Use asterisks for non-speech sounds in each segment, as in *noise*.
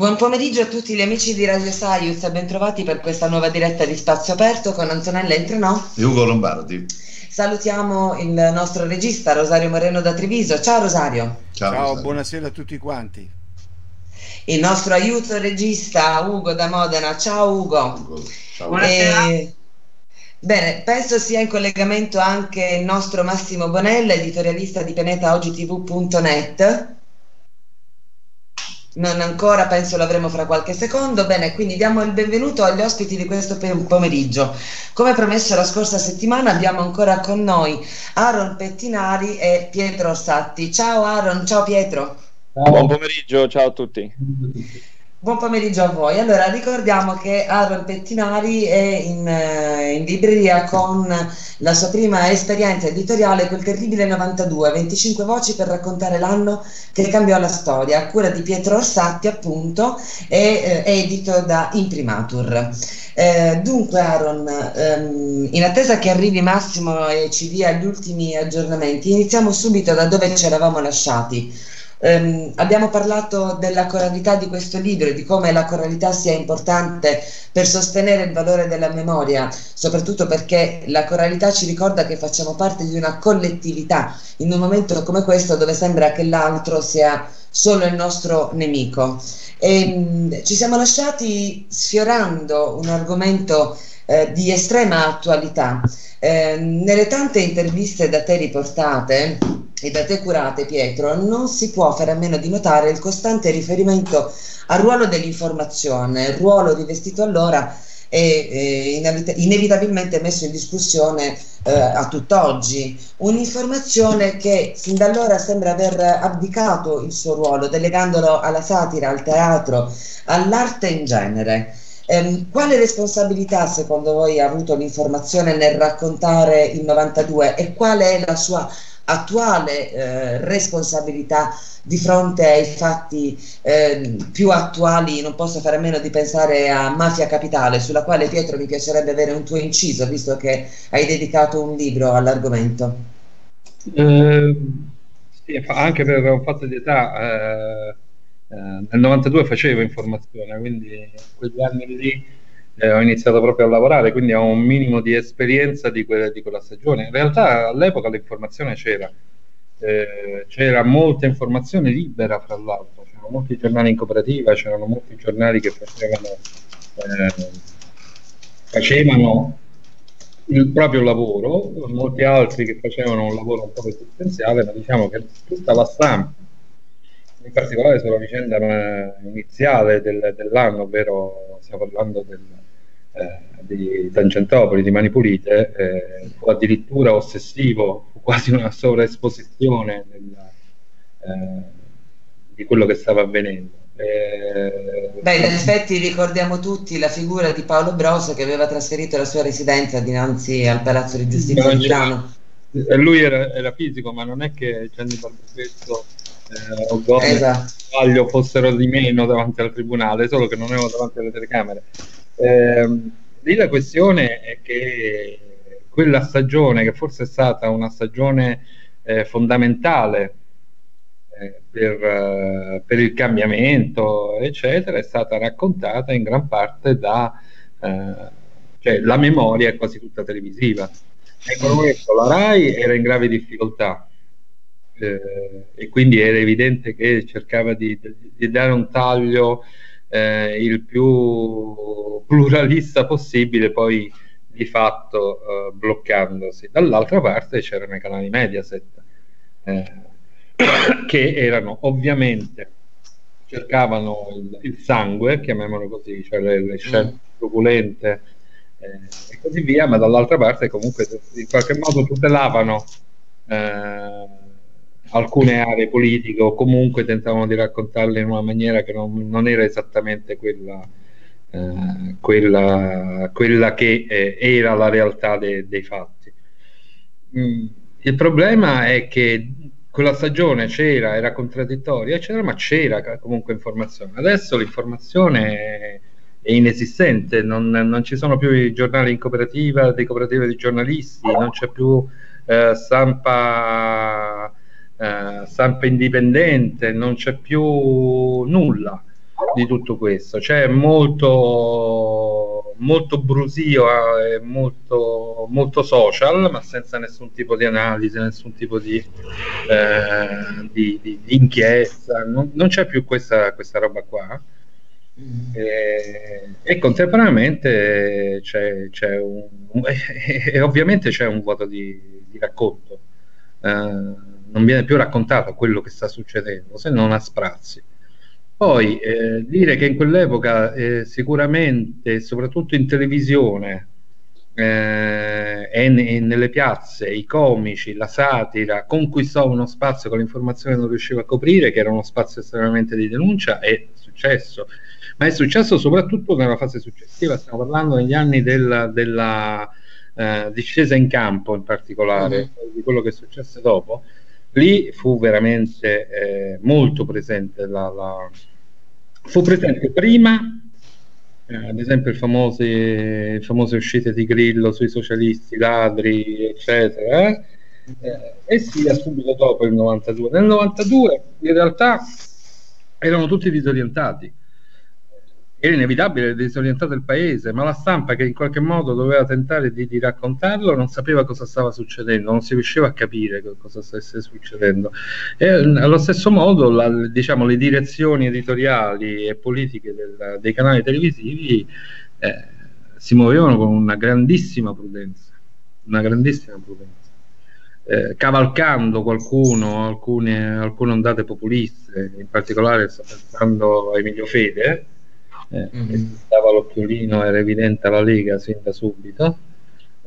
Buon pomeriggio a tutti gli amici di Radio Saius e bentrovati per questa nuova diretta di Spazio Aperto con Antonella Entrenò e Ugo Lombardi. Salutiamo il nostro regista Rosario Moreno da Treviso. Ciao Rosario. Ciao, Ciao buonasera a tutti quanti. Il nostro aiuto regista Ugo da Modena. Ciao Ugo. Ugo. Ciao. Buonasera. E... Bene, penso sia in collegamento anche il nostro Massimo Bonella, editorialista di pianetaogtv.net non ancora, penso l'avremo fra qualche secondo. Bene, quindi diamo il benvenuto agli ospiti di questo pomeriggio. Come promesso la scorsa settimana abbiamo ancora con noi Aaron Pettinari e Pietro Orsatti. Ciao Aaron, ciao Pietro. Ciao. Buon pomeriggio, ciao a tutti. Buon pomeriggio a voi. Allora, ricordiamo che Aaron Pettinari è in, eh, in, libreria con la sua prima esperienza editoriale, quel terribile 92, 25 voci per raccontare l'anno che cambiò la storia, a cura di Pietro Orsatti, appunto, e eh, edito da Imprimatur. Eh, dunque, Aaron, ehm, in attesa che arrivi Massimo e ci dia gli ultimi aggiornamenti, iniziamo subito da dove ci eravamo lasciati Um, abbiamo parlato della coralità di questo libro e di come la coralità sia importante per sostenere il valore della memoria, soprattutto perché la coralità ci ricorda che facciamo parte di una collettività in un momento come questo dove sembra che l'altro sia solo il nostro nemico. E, um, ci siamo lasciati sfiorando un argomento eh, di estrema attualità. Eh, nelle tante interviste da te riportate, e da te curate Pietro, non si può fare a meno di notare il costante riferimento al ruolo dell'informazione, ruolo rivestito allora e inevitabilmente messo in discussione eh, a tutt'oggi. Un'informazione che fin da allora sembra aver abdicato il suo ruolo, delegandolo alla satira, al teatro, all'arte in genere. Eh, quale responsabilità secondo voi ha avuto l'informazione nel raccontare il 92 e qual è la sua attuale eh, responsabilità di fronte ai fatti eh, più attuali, non posso fare a meno di pensare a Mafia Capitale, sulla quale Pietro mi piacerebbe avere un tuo inciso, visto che hai dedicato un libro all'argomento. Eh, sì, anche per un fatto di età, eh, nel 92 facevo informazione, quindi in quegli anni lì eh, ho iniziato proprio a lavorare, quindi ho un minimo di esperienza di, que- di quella stagione. In realtà all'epoca l'informazione c'era, eh, c'era molta informazione libera, fra l'altro, c'erano molti giornali in cooperativa, c'erano molti giornali che facevano, eh, facevano il proprio lavoro, molti altri che facevano un lavoro un po' esistenziale, ma diciamo che tutta la stampa, in particolare sulla vicenda eh, iniziale del, dell'anno, ovvero stiamo parlando del, eh, di Tangentopoli, di Mani Pulite, eh, fu addirittura ossessivo, fu quasi una sovraesposizione della, eh, di quello che stava avvenendo. Eh, Beh, in effetti ricordiamo tutti la figura di Paolo Brosa che aveva trasferito la sua residenza dinanzi al Palazzo di Giustizia di Milano. Lui era, era, fisico, ma non è che Gianni Barbaretto eh, o Gomez esatto. fossero di meno davanti al tribunale, solo che non erano davanti alle telecamere. Eh, lì la questione è che quella stagione, che forse è stata una stagione eh, fondamentale eh, per, uh, per, il cambiamento, eccetera, è stata raccontata in gran parte da... Uh, cioè la memoria è quasi tutta televisiva. Ecco questo, la RAI era in grave difficoltà eh, e quindi era evidente che cercava di, di dare un taglio eh, il più pluralista possibile, poi di fatto eh, bloccandosi. Dall'altra parte c'erano i canali Mediaset, eh, che erano ovviamente cercavano il, il, sangue, chiamiamolo così, cioè le, le scelte mm. truculente eh, e così via, ma dall'altra parte comunque in qualche modo tutelavano eh, alcune aree politiche o comunque tentavano di raccontarle in una maniera che non, non era esattamente quella, eh, quella, quella che eh, era la realtà de, dei fatti. Mm, il problema è che quella stagione c'era, era contraddittoria, eccetera, ma c'era comunque informazione. Adesso l'informazione è, inesistente, non, non, ci sono più i giornali in cooperativa, dei cooperative di giornalisti, non c'è più eh, stampa eh, stampa indipendente, non c'è più nulla. di tutto questo. C'è molto, molto brusio e molto, molto social, ma senza nessun tipo di analisi, nessun tipo di, eh, di, di, di inchiesta. Non, non, c'è più questa, questa roba qua. E, e, contemporaneamente c'è, c'è un, *laughs* e ovviamente c'è un vuoto di, di racconto. Eh, non viene più raccontato quello che sta succedendo, se non a sprazzi. Poi eh, dire che in quell'epoca eh, sicuramente, soprattutto in televisione eh, e, ne, nelle piazze, i comici, la satira conquistò uno spazio che l'informazione non riusciva a coprire, che era uno spazio estremamente di denuncia, è successo. Ma è successo soprattutto nella fase successiva, stiamo parlando negli anni della, della eh, discesa in campo in particolare, mm-hmm. di quello che è successo dopo. Lì fu veramente eh, molto presente la, la fu presente prima, eh, ad esempio, le famose, uscite di Grillo sui socialisti, ladri, eccetera, eh? Eh, e sia subito dopo il 92. Nel 92 in realtà erano tutti disorientati era inevitabile disorientato il paese, ma la stampa che in qualche modo doveva tentare di, di, raccontarlo non sapeva cosa stava succedendo, non si riusciva a capire cosa stesse succedendo. E allo stesso modo la, diciamo, le direzioni editoriali e politiche del, dei canali televisivi eh, si muovevano con una grandissima prudenza, una grandissima prudenza. Eh, cavalcando qualcuno, alcune, alcune ondate populiste, in particolare sto pensando a Emilio Fede, eh, mm-hmm. dava l'occhiolino, era evidente alla Lega sin da subito.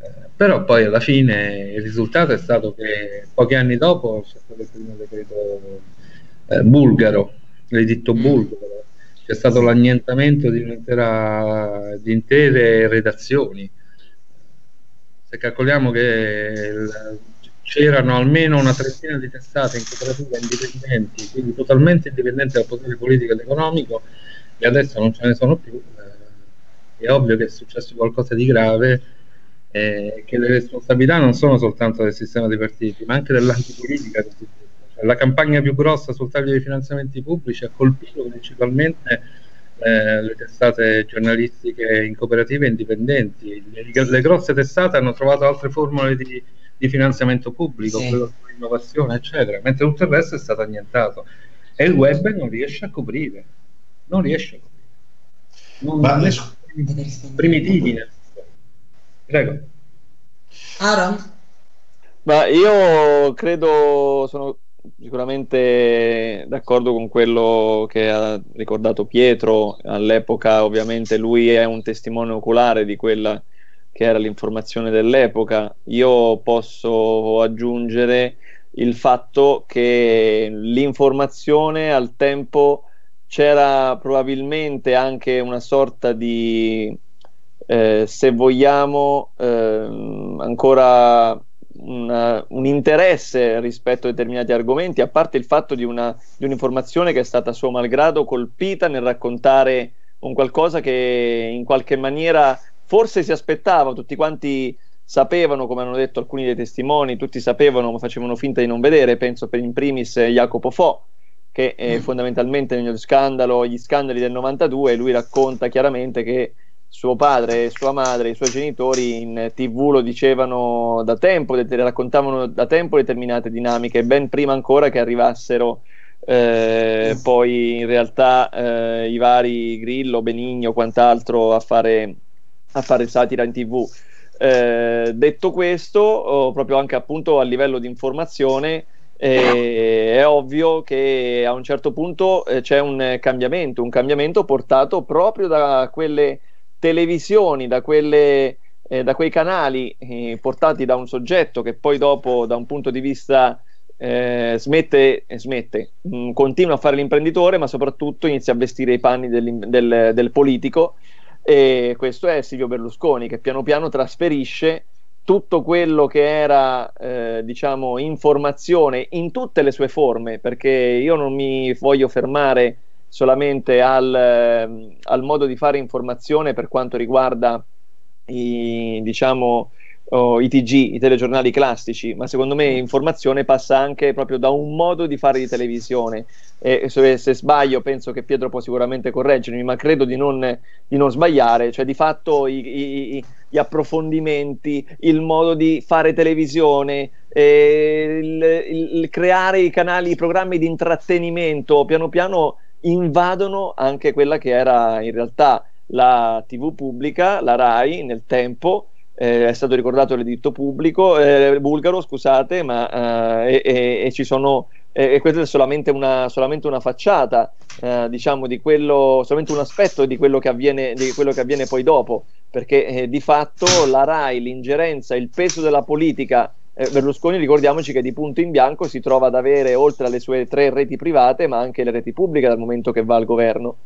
Eh, però poi alla fine il risultato è stato che pochi anni dopo c'è stato il primo decreto eh, bulgaro, l'editto mm. bulgaro, c'è stato l'annientamento di, di intere redazioni. Se calcoliamo che il, c'erano almeno una trentina di testate in cooperativa indipendenti, quindi totalmente indipendenti dal potere politico ed economico, e adesso non ce ne sono più, eh, è ovvio che è successo qualcosa di grave e che le responsabilità non sono soltanto del sistema dei partiti, ma anche dell'antipolitica. Cioè, la campagna più grossa sul taglio dei finanziamenti pubblici ha colpito principalmente eh, le testate giornalistiche in cooperative indipendenti. Le, le, grosse testate hanno trovato altre formule di, di finanziamento pubblico, sì. innovazione, eccetera, mentre tutto il resto è stato annientato. E il web non riesce a coprire non riesce. A non, Ma non primitivi. Prego. Aaron? Ma io credo sono sicuramente d'accordo con quello che ha ricordato Pietro. All'epoca ovviamente lui è un testimone oculare di quella che era l'informazione dell'epoca. Io posso aggiungere il fatto che l'informazione al tempo c'era probabilmente anche una sorta di, eh, se vogliamo, eh, ancora una, un interesse rispetto a determinati argomenti, a parte il fatto di, una, di un'informazione che è stata a suo malgrado colpita nel raccontare un qualcosa che in qualche maniera forse si aspettava, tutti quanti sapevano, come hanno detto alcuni dei testimoni, tutti sapevano ma facevano finta di non vedere, penso per in primis Jacopo Fo, che eh, fondamentalmente nello scandalo, gli scandali del 92, lui racconta chiaramente che suo padre, sua madre, i suoi genitori in tv lo dicevano da tempo, raccontavano da tempo determinate dinamiche, ben prima ancora che arrivassero eh, poi in realtà eh, i vari Grillo, Benigno, quant'altro a fare, a fare satira in tv. Eh, detto questo, oh, proprio anche appunto a livello di informazione, eh, è ovvio che a un certo punto eh, c'è un cambiamento, un cambiamento portato proprio da quelle televisioni, da, quelle, eh, da quei canali eh, portati da un soggetto che poi dopo da un punto di vista eh, smette, smette mh, mm, continua a fare l'imprenditore ma soprattutto inizia a vestire i panni del, del politico. E questo è Silvio Berlusconi che piano piano trasferisce tutto quello che era eh, diciamo informazione in tutte le sue forme perché io non mi voglio fermare solamente al, eh, al modo di fare informazione per quanto riguarda i, diciamo o i TG, i telegiornali classici, ma secondo me informazione passa anche proprio da un modo di fare di televisione. E se, se sbaglio, penso che Pietro può sicuramente correggermi, ma credo di non, di non sbagliare. Cioè, di fatto, i, i, gli approfondimenti, il modo di fare televisione, eh, il, il creare i canali, i programmi di intrattenimento, piano piano invadono anche quella che era in realtà la TV pubblica, la RAI nel tempo, eh, è stato ricordato l'editto pubblico, eh, bulgaro, scusate, ma eh, e, e, ci sono, e questa è solamente una, solamente una facciata, eh, diciamo, di quello, solamente un aspetto di quello che avviene, di quello che avviene poi dopo, perché eh, di fatto la RAI, l'ingerenza, il peso della politica eh, Berlusconi ricordiamoci che di punto in bianco si trova ad avere oltre alle sue tre reti private ma anche le reti pubbliche dal momento che va al governo.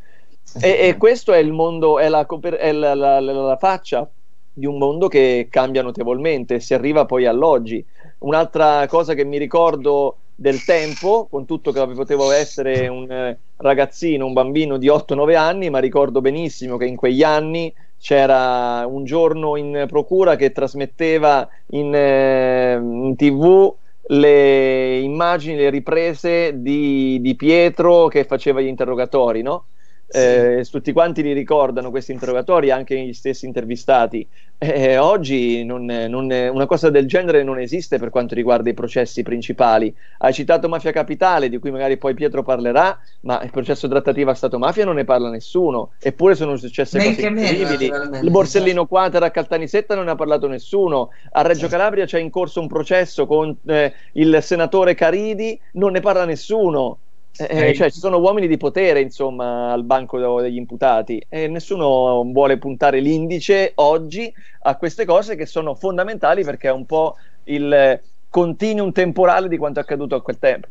E, e questo è il mondo è, la, è la, la, la, faccia di un mondo che cambia notevolmente si arriva poi all'oggi. Un'altra cosa che mi ricordo del tempo con tutto che potevo essere un eh, ragazzino un bambino di 8-9 anni ma ricordo benissimo che in quegli anni c'era un giorno in procura che trasmetteva in, eh, in tv le immagini, le riprese di, di, Pietro che faceva gli interrogatori, no? Eh, tutti quanti li ricordano questi interrogatori, anche gli stessi intervistati. Eh, oggi non, non, una cosa del genere non esiste per quanto riguarda i processi principali. Hai citato Mafia Capitale, di cui magari poi Pietro parlerà, ma il processo trattativa Stato-Mafia non ne parla nessuno, eppure sono successe Men cose incredibili. Il Borsellino Quater a Caltanissetta non ne ha parlato nessuno. A Reggio Calabria c'è in corso un processo con eh, il senatore Caridi, non ne parla nessuno. Eh, cioè, ci sono uomini di potere, insomma, al banco degli imputati e nessuno vuole puntare l'indice oggi a queste cose che sono fondamentali perché è un po' il continuum temporale di quanto è accaduto a quel tempo.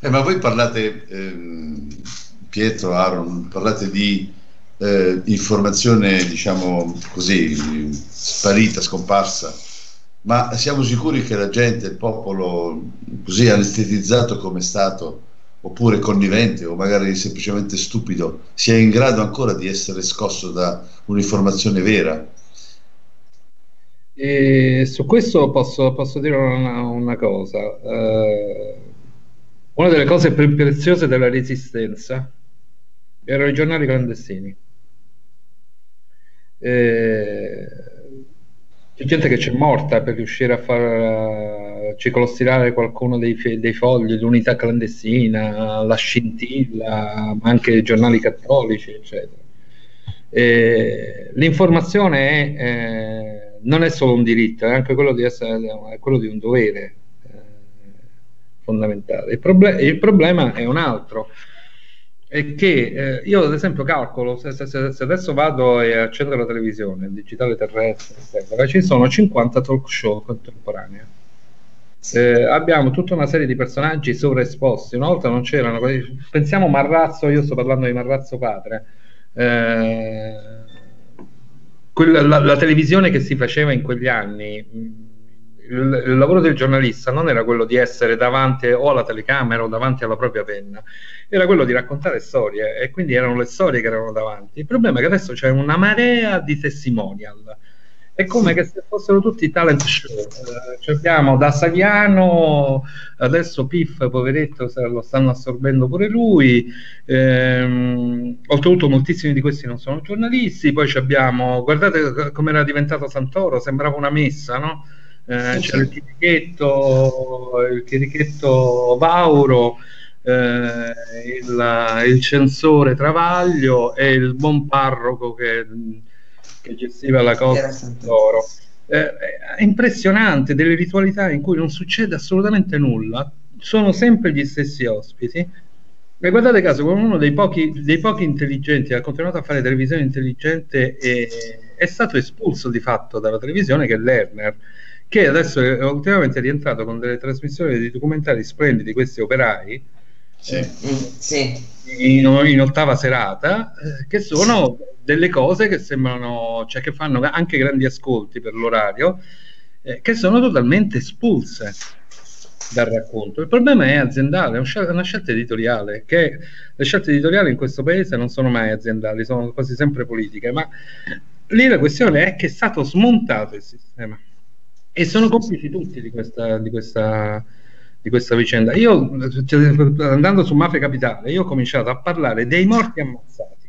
Eh, ma voi parlate, ehm, Pietro, Aaron, parlate di eh, informazione, diciamo così, sparita, scomparsa ma siamo sicuri che la gente, il popolo, così anestetizzato come è stato, oppure connivente o magari semplicemente stupido, sia in grado ancora di essere scosso da un'informazione vera? E su questo posso, posso dire una, una cosa. Uh, una delle cose più preziose della resistenza erano i giornali clandestini. Eh, c'è gente che c'è morta per riuscire a far uh, ciclostirare qualcuno dei, dei, fogli, l'unità clandestina, la scintilla, ma anche i giornali cattolici, eccetera. E l'informazione è, eh, non è solo un diritto, è anche quello di, essere, è quello di un dovere eh, fondamentale. Il, proble- il problema è un altro è che eh, io ad esempio calcolo, se, se, se, adesso vado e accendo la televisione, il digitale terrestre, eccetera, ci sono 50 talk show contemporanei. Eh, abbiamo tutta una serie di personaggi sovraesposti. Una volta non c'erano, pensiamo Marrazzo, io sto parlando di Marrazzo padre. Eh, quella, la, la, televisione che si faceva in quegli anni il, il, lavoro del giornalista non era quello di essere davanti o alla telecamera o davanti alla propria penna, era quello di raccontare storie e quindi erano le storie che erano davanti. Il problema è che adesso c'è una marea di testimonial. È come sì. che se fossero tutti talent show. Eh, abbiamo da Saviano, adesso Piff, poveretto, lo stanno assorbendo pure lui. Ehm, oltretutto, moltissimi di questi non sono giornalisti. Poi abbiamo, guardate come era diventato Santoro, sembrava una messa, no? Eh, c'era il chirichetto, il chirichetto Vauro, eh, il, il, censore Travaglio e il buon parroco che, che gestiva la cosa d'oro. Eh, è impressionante delle ritualità in cui non succede assolutamente nulla, sono sempre gli stessi ospiti. E guardate caso, uno dei pochi, dei pochi intelligenti che ha continuato a fare televisione intelligente è, è stato espulso di fatto dalla televisione, che è Lerner che adesso è ultimamente rientrato con delle trasmissioni di documentari splendidi, questi operai, sì. sì. In, in, ottava serata, eh, che sono delle cose che sembrano, cioè che fanno anche grandi ascolti per l'orario, eh, che sono totalmente espulse dal racconto. Il problema è aziendale, è una scelta editoriale, che le scelte editoriali in questo paese non sono mai aziendali, sono quasi sempre politiche, ma lì la questione è che è stato smontato il sistema e sono complici tutti di questa, di questa, di questa vicenda. Io, cioè, andando su Mafia Capitale, io ho cominciato a parlare dei morti ammazzati.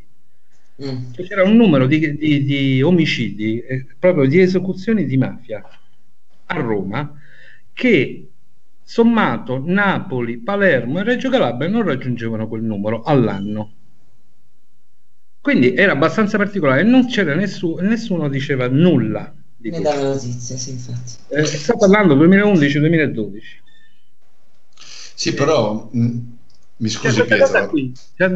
Mm. C'era un numero di, di, di omicidi, eh, proprio di esecuzioni di mafia a Roma, che sommato Napoli, Palermo e Reggio Calabria non raggiungevano quel numero all'anno. Quindi era abbastanza particolare, non c'era nessuno, nessuno diceva nulla di ne dava notizie, sì, infatti. Eh, sto parlando 2011-2012. Sì, però mh, mm, mi scusi cioè, Pietro. Cosa qui, cioè,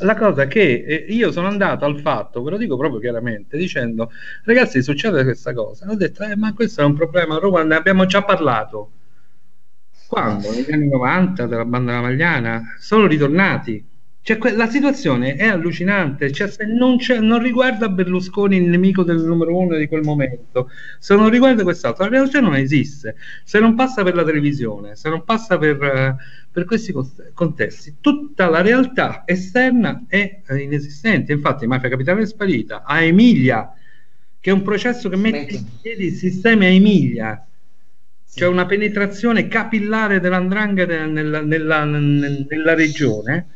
la cosa che eh, io sono andato al fatto, ve lo dico proprio chiaramente, dicendo ragazzi succede questa cosa. Ho detto, eh, ma questo è un problema, a Roma ne abbiamo già parlato. Quando? Negli anni 90 della banda Magliana sono ritornati cioè, la situazione è allucinante, cioè, se non, non, riguarda Berlusconi il nemico del numero uno di quel momento, se non riguarda quest'altro, la realtà non esiste, se non passa per la televisione, se non passa per, uh, per questi contesti, tutta la realtà esterna è uh, inesistente. Infatti, Mafia Capitale è sparita, a Emilia, che è un processo che mette in piedi il sistema a Emilia, c'è una penetrazione capillare dell'andrangheta nella, nella, nella, nella regione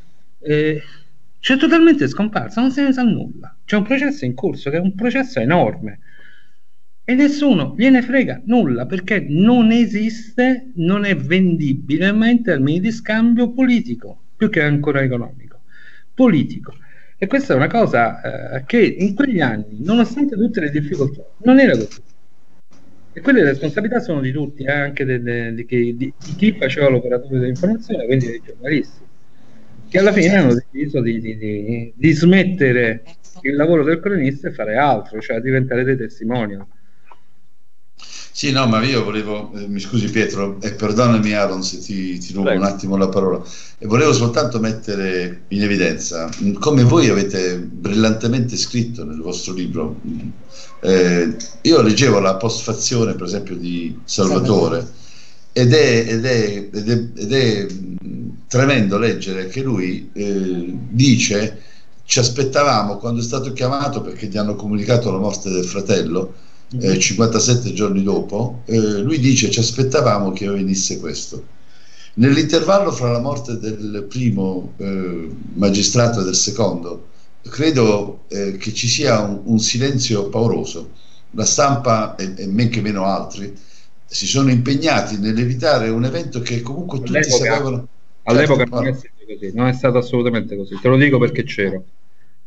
eh, c'è totalmente scomparsa, non se ne sa nulla. C'è un processo in corso che è un processo enorme e nessuno gliene frega nulla perché non esiste, non è vendibile, ma in termini di scambio politico, più che ancora economico, politico. E questa è una cosa eh, che in quegli anni, nonostante tutte le difficoltà, non era così. E quelle responsabilità sono di tutti, eh, anche de, de, de, di, di, chi faceva l'operatore dell'informazione, quindi dei giornalisti che alla fine hanno deciso di, di, di, di, smettere il lavoro del cronista e fare altro, cioè diventare dei testimonial. Sì, no, ma io volevo, eh, mi scusi Pietro, e perdonami Aaron se ti, ti rubo un attimo la parola, e volevo soltanto mettere in evidenza come voi avete brillantemente scritto nel vostro libro. Eh, io leggevo la postfazione, per esempio, di Salvatore, ed è, ed è, ed è, ed è tremendo leggere che lui eh, dice ci aspettavamo quando è stato chiamato perché gli hanno comunicato la morte del fratello eh, 57 mhm. giorni dopo eh, lui dice ci aspettavamo che venisse questo nell'intervallo fra la morte del primo eh, magistrato e del secondo credo eh, che ci sia un, un, silenzio pauroso. La stampa e, e men che meno altri si sono impegnati nell'evitare un evento che comunque tutti sapevano All'epoca certo, non, è così, non è stato assolutamente così, te lo dico perché c'ero.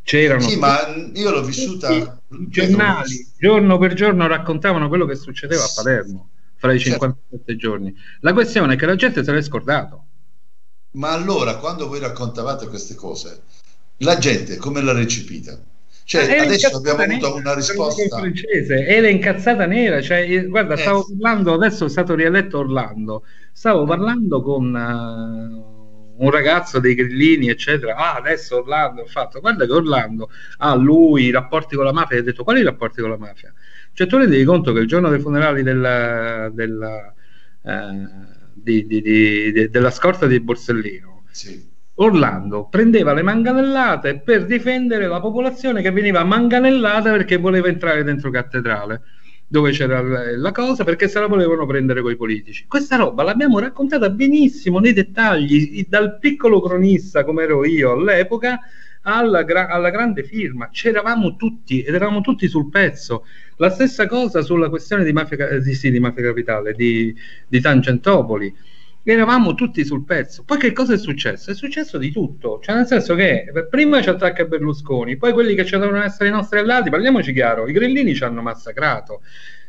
C'erano sì, ma io l'ho vissuta. I giornali giorno per giorno raccontavano quello che succedeva a Palermo fra i 57 certo. giorni. La questione è che la gente se l'è scordato. Ma allora, quando voi raccontavate queste cose, la gente come l'ha recepita? Cioè, eh, adesso abbiamo avuto una risposta. Francese, era incazzata nera. Cioè, guarda, eh. stavo parlando, adesso è stato rieletto Orlando. Stavo parlando con uh, un ragazzo dei grillini, eccetera. Ah, adesso Orlando ha fatto. Guarda che Orlando ha ah, lui i rapporti con la mafia. E ha detto: Quali rapporti con la mafia? Cioè, tu rendi conto che il giorno dei funerali della, della, uh, di, di, di, della scorta di Borsellino. Sì Orlando prendeva le manganellate per difendere la popolazione che veniva manganellata perché voleva entrare dentro cattedrale dove c'era la cosa perché se la volevano prendere coi politici. Questa roba l'abbiamo raccontata benissimo nei dettagli, dal piccolo cronista come ero io all'epoca alla, gra- alla grande firma. C'eravamo tutti ed eravamo tutti sul pezzo. La stessa cosa sulla questione di Mafia, eh, sì, di mafia Capitale, di, di Tangentopoli eravamo tutti sul pezzo. Poi che cosa è successo? È successo di tutto, cioè nel senso che prima ci attacca Berlusconi, poi quelli che ci devono essere i nostri alleati, parliamoci chiaro, i grillini ci hanno massacrato.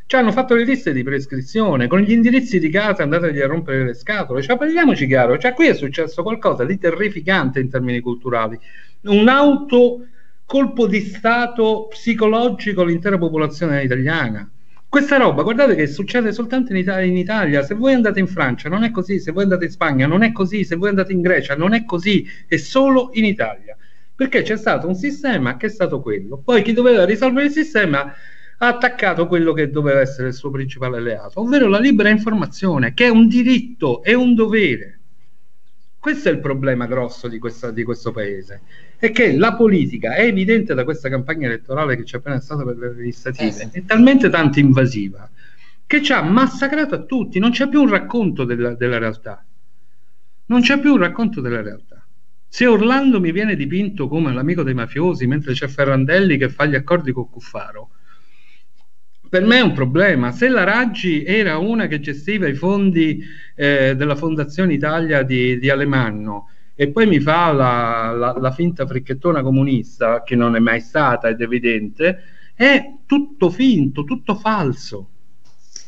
Ci hanno fatto le liste di prescrizione con gli indirizzi di casa andategli a rompere le scatole. Cioè, parliamoci chiaro, cioè, qui è successo qualcosa di terrificante in termini culturali. Un auto colpo di stato psicologico all'intera popolazione italiana questa roba, guardate che succede soltanto in Italia, in Italia, se voi andate in Francia non è così, se voi andate in Spagna non è così, se voi andate in Grecia non è così, è solo in Italia. Perché c'è stato un sistema che è stato quello. Poi chi doveva risolvere il sistema ha attaccato quello che doveva essere il suo principale alleato, ovvero la libera informazione, che è un diritto, è un dovere. Questo è il problema grosso di, questa, di questo paese è che la politica è evidente da questa campagna elettorale che c'è appena stata per le legislative, eh è talmente tanto invasiva che ci ha massacrato a tutti, non c'è più un racconto della, della realtà. Non c'è più un racconto della realtà. Se Orlando mi viene dipinto come l'amico dei mafiosi, mentre c'è Ferrandelli che fa gli accordi con Cuffaro, per me è un problema. Se la Raggi era una che gestiva i fondi eh, della Fondazione Italia di, di Alemanno e poi mi fa la, la, la, finta fricchettona comunista, che non è mai stata ed evidente, è tutto finto, tutto falso.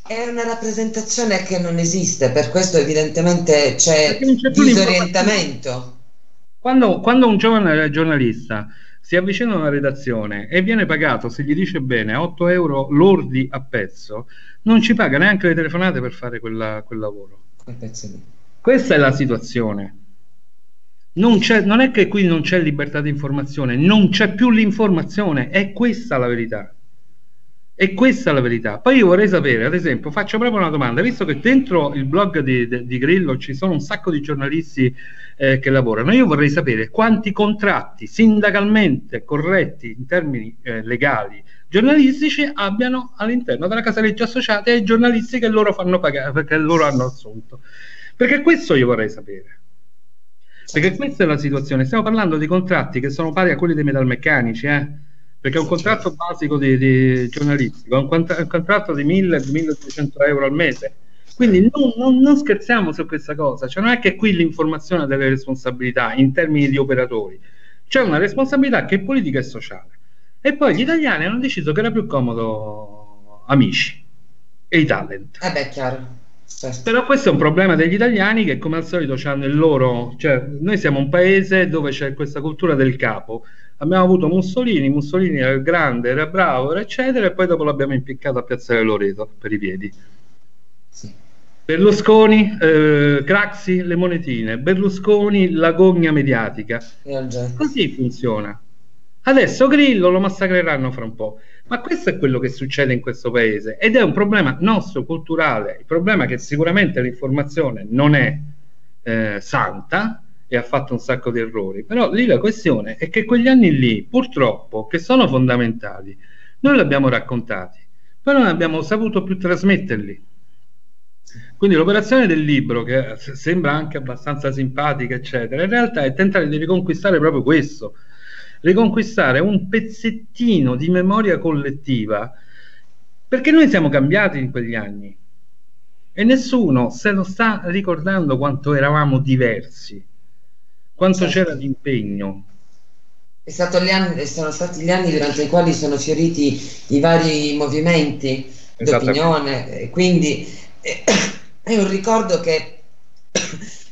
È una rappresentazione che non esiste, per questo evidentemente c'è, c'è disorientamento. Quando, quando, un giovane giornalista si avvicina a una redazione e viene pagato, se gli dice bene, 8 euro lordi a pezzo, non ci paga neanche le telefonate per fare quella, quel lavoro. Questa è la situazione. Non, non, è che qui non c'è libertà di informazione, non c'è più l'informazione, è questa la verità. E questa è la verità. Poi io vorrei sapere, ad esempio, faccio proprio una domanda, visto che dentro il blog di, di, Grillo ci sono un sacco di giornalisti eh, che lavorano, io vorrei sapere quanti contratti sindacalmente corretti in termini eh, legali giornalistici abbiano all'interno della casa legge associate ai giornalisti che loro fanno pagare, perché loro hanno assunto. Perché questo io vorrei sapere. Perché questa è la situazione. Stiamo parlando di contratti che sono pari a quelli dei metalmeccanici, eh? perché è un contratto basico di, di giornalistico, è un, cont- un, contratto di 1000-1200 euro al mese. Quindi non, non, non, scherziamo su questa cosa, cioè non è che qui l'informazione ha delle responsabilità in termini di operatori, c'è una responsabilità che è politica e sociale. E poi gli italiani hanno deciso che era più comodo amici e i talent. Eh beh, chiaro. Certo. Però questo è un problema degli italiani che come al solito hanno il loro, cioè noi siamo un paese dove c'è questa cultura del capo abbiamo avuto Mussolini, Mussolini era grande, era bravo, eccetera, e poi dopo l'abbiamo impiccato a Piazzale Loreto per i piedi. Sì. Berlusconi, eh, Craxi, le monetine, Berlusconi, la gogna mediatica. Così funziona. Adesso Grillo lo massacreranno fra un po', ma questo è quello che succede in questo paese ed è un problema nostro culturale. Il problema è che sicuramente l'informazione non è eh, santa, e ha fatto un sacco di errori. Però lì la questione è che quegli anni lì, purtroppo, che sono fondamentali, noi li abbiamo raccontati, però non abbiamo saputo più trasmetterli. Quindi l'operazione del libro, che sembra anche abbastanza simpatica, eccetera, in realtà è tentare di riconquistare proprio questo, riconquistare un pezzettino di memoria collettiva, perché noi siamo cambiati in quegli anni e nessuno se lo sta ricordando quanto eravamo diversi quanto certo. c'era di impegno? Anni, sono stati gli anni durante i quali sono fioriti i vari movimenti d'opinione, quindi è un ricordo che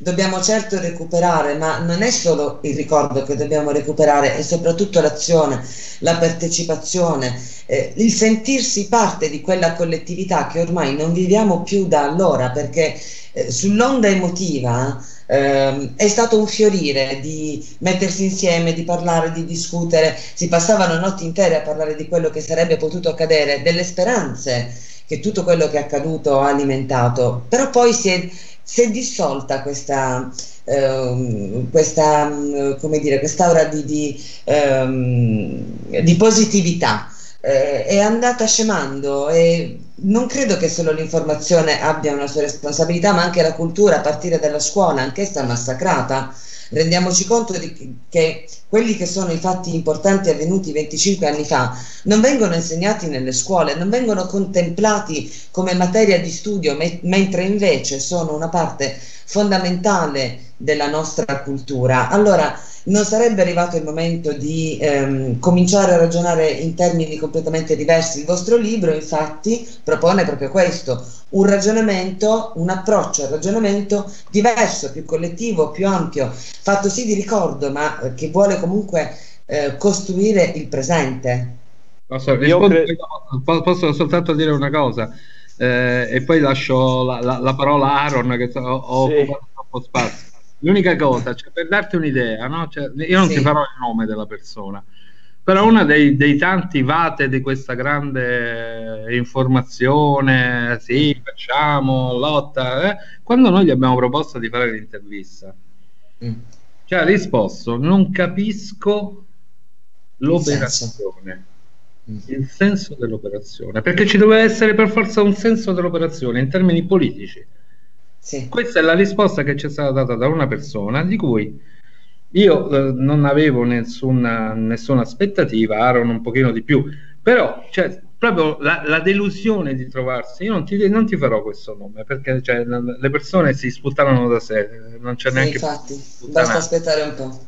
dobbiamo certo recuperare, ma non è solo il ricordo che dobbiamo recuperare, è soprattutto l'azione, la partecipazione, eh, il sentirsi parte di quella collettività che ormai non viviamo più da allora, perché eh, sull'onda emotiva eh, è stato un fiorire di mettersi insieme, di parlare, di discutere, si passavano notti intere a parlare di quello che sarebbe potuto accadere, delle speranze che tutto quello che è accaduto ha alimentato, però poi si è, si è dissolta questa, eh, questa, come dire, quest'aura di, di, ehm, di positività eh, è andata scemando e non credo che solo l'informazione abbia una sua responsabilità, ma anche la cultura a partire dalla scuola, anch'essa massacrata. Rendiamoci conto di, che quelli che sono i fatti importanti avvenuti 25 anni fa non vengono insegnati nelle scuole, non vengono contemplati come materia di studio, me, mentre invece sono una parte fondamentale della nostra cultura. Allora, non sarebbe arrivato il momento di ehm, cominciare a ragionare in termini completamente diversi. Il vostro libro, infatti, propone proprio questo, un ragionamento, un approccio al ragionamento diverso, più collettivo, più ampio, fatto sì di ricordo, ma eh, che vuole comunque eh, costruire il presente. Posso, rispondo, posso soltanto dire una cosa? Eh, e poi lascio la, la, la, parola a Aaron che ho, ho sì. occupato troppo spazio. L'unica cosa, cioè, per darti un'idea, no? cioè, io non sì. ti farò il nome della persona, però uno dei, dei, tanti vate di questa grande informazione, sì, facciamo, lotta, eh, quando noi gli abbiamo proposto di fare l'intervista, mm. Cioè ha risposto, non capisco l'operazione. Il senso dell'operazione, perché ci doveva essere per forza un senso dell'operazione in termini politici. Sì. Questa è la risposta che ci è stata data da una persona di cui io eh, non avevo nessuna, nessuna aspettativa, Aaron un pochino di più, però cioè, proprio la, la, delusione di trovarsi, io non ti, non ti farò questo nome perché cioè, le persone si sputtano da sé, non c'è sì, neanche... Infatti, basta aspettare un po'.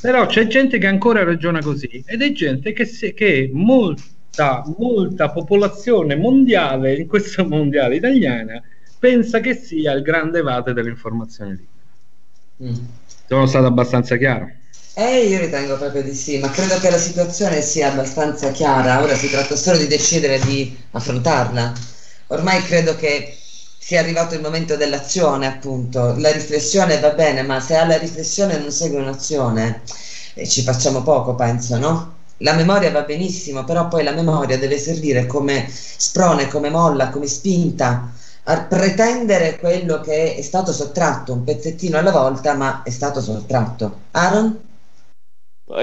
Però c'è gente che ancora ragiona così ed è gente che, se, che molta, molta popolazione mondiale, in questa mondiale italiana, pensa che sia il grande vate dell'informazione libera. Mm. Sono stato abbastanza chiaro. Eh, io ritengo proprio di sì, ma credo che la situazione sia abbastanza chiara. Ora si tratta solo di decidere di affrontarla. Ormai credo che sia arrivato il momento dell'azione, appunto. La riflessione va bene, ma se alla riflessione non segue un'azione, eh, ci facciamo poco, penso, no? La memoria va benissimo, però poi la memoria deve servire come sprone, come molla, come spinta a pretendere quello che è stato sottratto, un pezzettino alla volta, ma è stato sottratto. Aaron?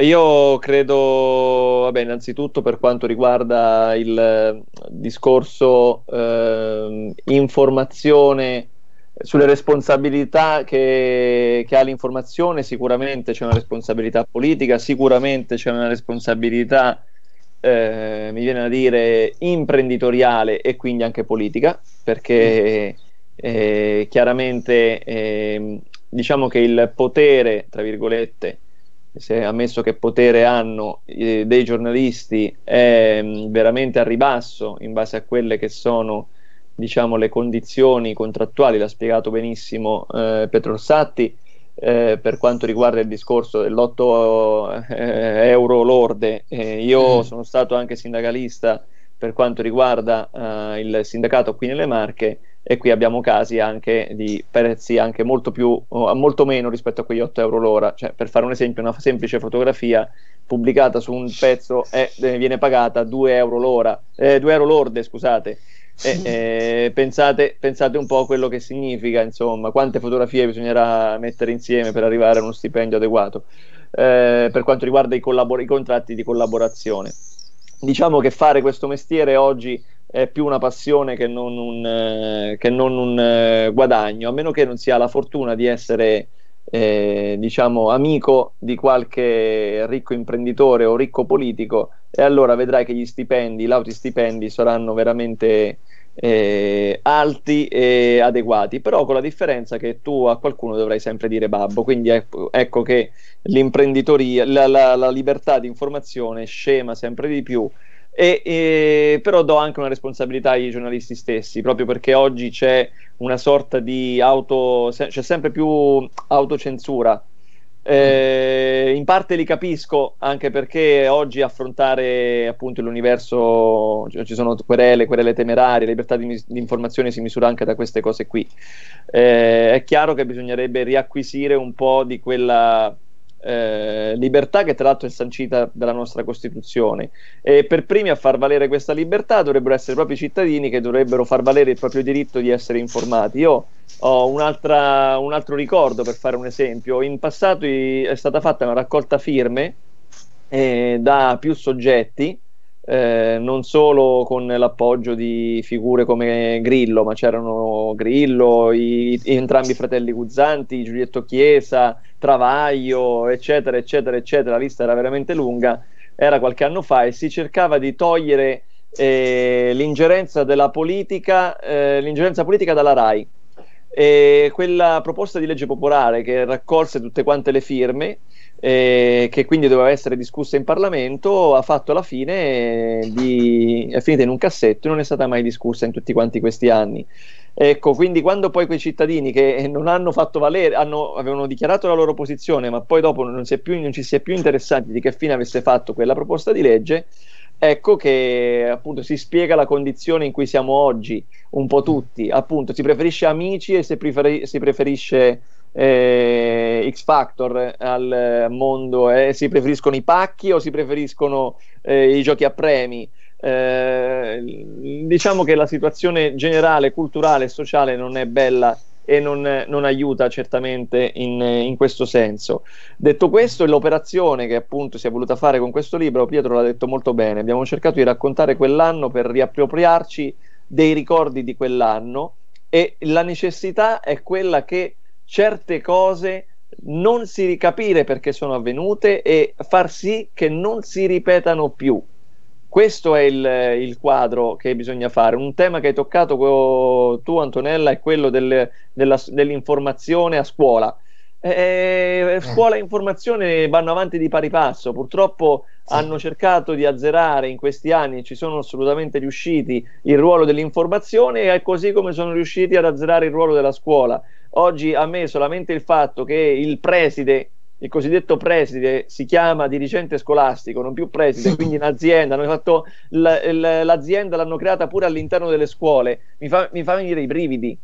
Io credo, vabbè, innanzitutto per quanto riguarda il discorso eh, informazione sulle responsabilità che, che, ha l'informazione, sicuramente c'è una responsabilità politica, sicuramente c'è una responsabilità, eh, mi viene a dire, imprenditoriale e quindi anche politica, perché eh, chiaramente ehm, diciamo che il potere, tra virgolette, se ammesso che potere hanno eh, dei giornalisti è mm, veramente a ribasso in base a quelle che sono diciamo le condizioni contrattuali l'ha spiegato benissimo eh, Petrorsatti eh, per quanto riguarda il discorso dell'8 eh, euro lorde eh, io mm. sono stato anche sindacalista per quanto riguarda eh, il sindacato qui nelle Marche e qui abbiamo casi anche di prezzi anche molto più molto meno rispetto a quegli 8 euro l'ora cioè per fare un esempio una semplice fotografia pubblicata su un pezzo è, eh, viene pagata 2 euro l'ora eh, 2 euro lorde scusate e, eh, pensate, pensate un po' a quello che significa insomma quante fotografie bisognerà mettere insieme per arrivare a uno stipendio adeguato eh, per quanto riguarda i, collabor- i contratti di collaborazione. Diciamo che fare questo mestiere oggi è più una passione che non un, eh, che non un eh, guadagno, a meno che non si ha la fortuna di essere eh, diciamo amico di qualche ricco imprenditore o ricco politico e allora vedrai che gli stipendi, gli lauti stipendi saranno veramente eh, alti e adeguati, però con la differenza che tu a qualcuno dovrai sempre dire babbo, quindi ecco, ecco che l'imprenditoria, la, la, la libertà di informazione scema sempre di più e, e, però do anche una responsabilità ai giornalisti stessi, proprio perché oggi c'è una sorta di auto, c'è sempre più autocensura. Eh, in parte li capisco anche perché oggi affrontare appunto l'universo ci sono querele, querele temerarie, libertà di, di, informazione si misura anche da queste cose qui. Eh, è chiaro che bisognerebbe riacquisire un po' di quella eh, libertà che tra l'altro è sancita dalla nostra Costituzione e per primi a far valere questa libertà dovrebbero essere proprio i cittadini che dovrebbero far valere il proprio diritto di essere informati. Io ho un altro ricordo per fare un esempio, in passato è stata fatta una raccolta firme eh, da più soggetti eh, non solo con l'appoggio di figure come Grillo, ma c'erano Grillo, i, entrambi i fratelli Guzzanti, Giulietto Chiesa, Travaglio, eccetera, eccetera, eccetera. La lista era veramente lunga. Era qualche anno fa e si cercava di togliere eh, l'ingerenza della politica, eh, l'ingerenza politica dalla RAI. E quella proposta di legge popolare che raccolse tutte quante le firme eh, che quindi doveva essere discussa in Parlamento, ha fatto la fine di... è finita in un cassetto e non è stata mai discussa in tutti quanti questi anni. Ecco, quindi quando poi quei cittadini che non hanno fatto valere, hanno, avevano dichiarato la loro posizione, ma poi dopo non, più, non ci si è più interessati di che fine avesse fatto quella proposta di legge, ecco che appunto si spiega la condizione in cui siamo oggi, un po' tutti, appunto si preferisce amici e si, preferi- si preferisce eh, X Factor al mondo? Eh? Si preferiscono i pacchi o si preferiscono eh, i giochi a premi? Eh, diciamo che la situazione generale, culturale e sociale non è bella e non, non aiuta certamente in, in, questo senso. Detto questo, l'operazione che appunto si è voluta fare con questo libro, Pietro l'ha detto molto bene, abbiamo cercato di raccontare quell'anno per riappropriarci dei ricordi di quell'anno e la necessità è quella che certe cose non si ricapire perché sono avvenute e far sì che non si ripetano più. Questo è il, il, quadro che bisogna fare. Un tema che hai toccato tu, Antonella, è quello del, della, dell'informazione a scuola. Eh, eh, scuola e informazione vanno avanti di pari passo. Purtroppo sì. hanno cercato di azzerare in questi anni, ci sono assolutamente riusciti, il ruolo dell'informazione e così come sono riusciti ad azzerare il ruolo della scuola. Oggi a me solamente il fatto che il preside il cosiddetto preside si chiama dirigente scolastico, non più preside, quindi *laughs* in azienda, hanno fatto l'azienda l'hanno creata pure all'interno delle scuole, mi fa, mi fa venire i brividi.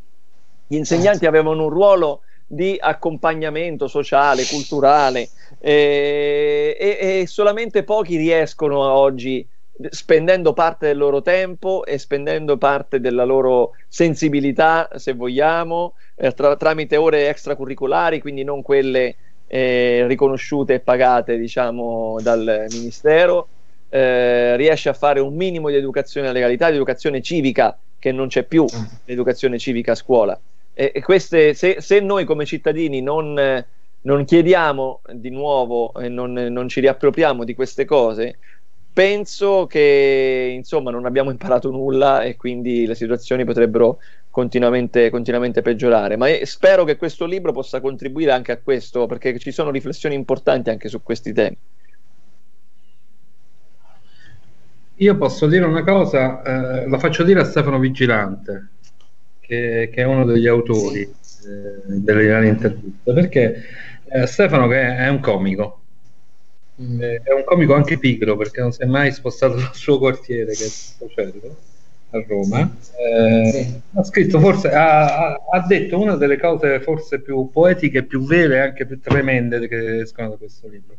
Gli insegnanti avevano un ruolo di accompagnamento sociale, culturale eh, e, e, solamente pochi riescono oggi spendendo parte del loro tempo e spendendo parte della loro sensibilità, se vogliamo, eh, tra, tramite ore extracurricolari, quindi non quelle eh, riconosciute e pagate diciamo, dal Ministero, eh, riesce a fare un minimo di educazione alla legalità, di educazione civica, che non c'è più mm. l'educazione civica a scuola. E, e queste, se, se, noi come cittadini non, non chiediamo di nuovo e non, non ci riappropriamo di queste cose, penso che insomma non abbiamo imparato nulla e quindi le situazioni potrebbero continuamente, continuamente peggiorare. Ma eh, spero che questo libro possa contribuire anche a questo, perché ci sono riflessioni importanti anche su questi temi. Io posso dire una cosa, eh, la faccio dire a Stefano Vigilante, che, che è uno degli autori eh, delle grandi interviste, perché eh, Stefano che è un comico, mm. eh, è un comico anche pigro perché non si è mai spostato *laughs* dal suo quartiere che è Pocello a Roma, eh, sì. ha scritto forse, ha, ha, detto una delle cose forse più poetiche, più vere e anche più tremende che escono da questo libro.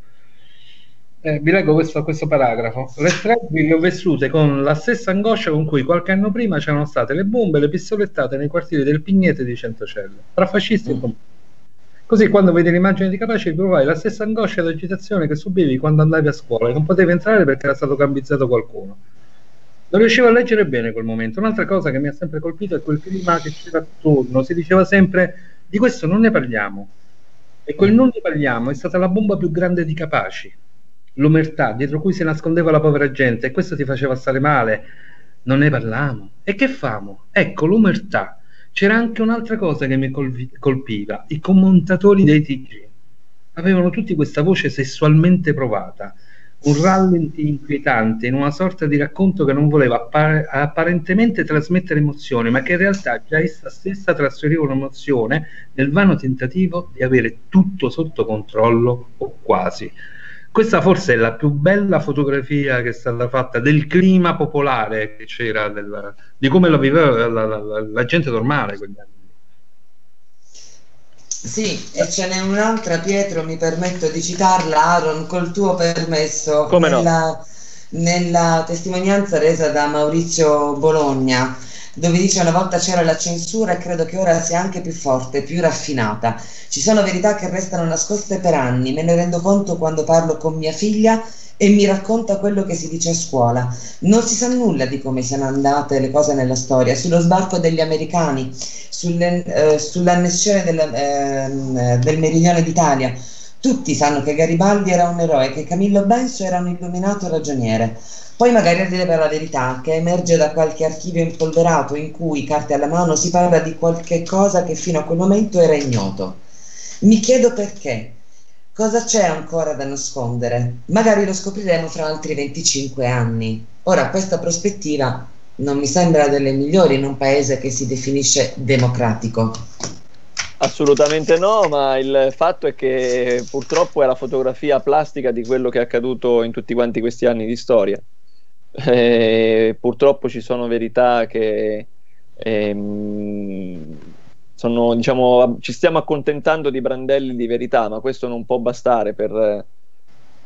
Eh, vi leggo questo, questo paragrafo. Le stragi le ho vissute con la stessa angoscia con cui qualche anno prima c'erano state le bombe e le pistolettate nei quartieri del Pignete di Centocelle, tra fascisti mm. e comunisti. Così quando vedi l'immagine di Capace provai la stessa angoscia e l'agitazione che subivi quando andavi a scuola e non potevi entrare perché era stato gambizzato qualcuno. Non riuscivo a leggere bene quel momento. Un'altra cosa che mi ha sempre colpito è quel clima che c'era attorno. Si diceva sempre di questo non ne parliamo. E quel non ne parliamo è stata la bomba più grande di Capaci. L'umertà dietro cui si nascondeva la povera gente e questo ti faceva stare male. Non ne parliamo. E che famo? Ecco l'umertà. C'era anche un'altra cosa che mi colpiva. I commentatori dei TG avevano tutti questa voce sessualmente provata un rallenti inquietante in una sorta di racconto che non voleva appar- apparentemente trasmettere emozione, ma che in realtà già essa stessa trasferiva un'emozione nel vano tentativo di avere tutto sotto controllo o quasi. Questa forse è la più bella fotografia che è stata fatta del clima popolare che c'era, del, di come lo viveva la, la, la, la gente normale quegli anni. Sì, e ce n'è un'altra, Pietro, mi permetto di citarla, Aaron, col tuo permesso, Come nella, no? nella testimonianza resa da Maurizio Bologna, dove dice una volta c'era la censura e credo che ora sia anche più forte, più raffinata. Ci sono verità che restano nascoste per anni, me ne rendo conto quando parlo con mia figlia e mi racconta quello che si dice a scuola. Non si sa nulla di come siano andate le cose nella storia, sullo sbarco degli americani, sulle, eh, sull'annessione del, eh, del meridione d'Italia. Tutti sanno che Garibaldi era un eroe, che Camillo Benso era un illuminato ragioniere. Poi magari arriva la verità che emerge da qualche archivio impolverato in cui, carte alla mano, si parla di qualche cosa che fino a quel momento era ignoto. Mi chiedo perché, Cosa c'è ancora da nascondere? Magari lo scopriremo fra altri 25 anni. Ora, questa prospettiva non mi sembra delle migliori in un paese che si definisce democratico. Assolutamente no, ma il fatto è che purtroppo è la fotografia plastica di quello che è accaduto in tutti quanti questi anni di storia. E purtroppo ci sono verità che ehm, sono, diciamo, ci stiamo accontentando di brandelli di verità, ma questo non può bastare per,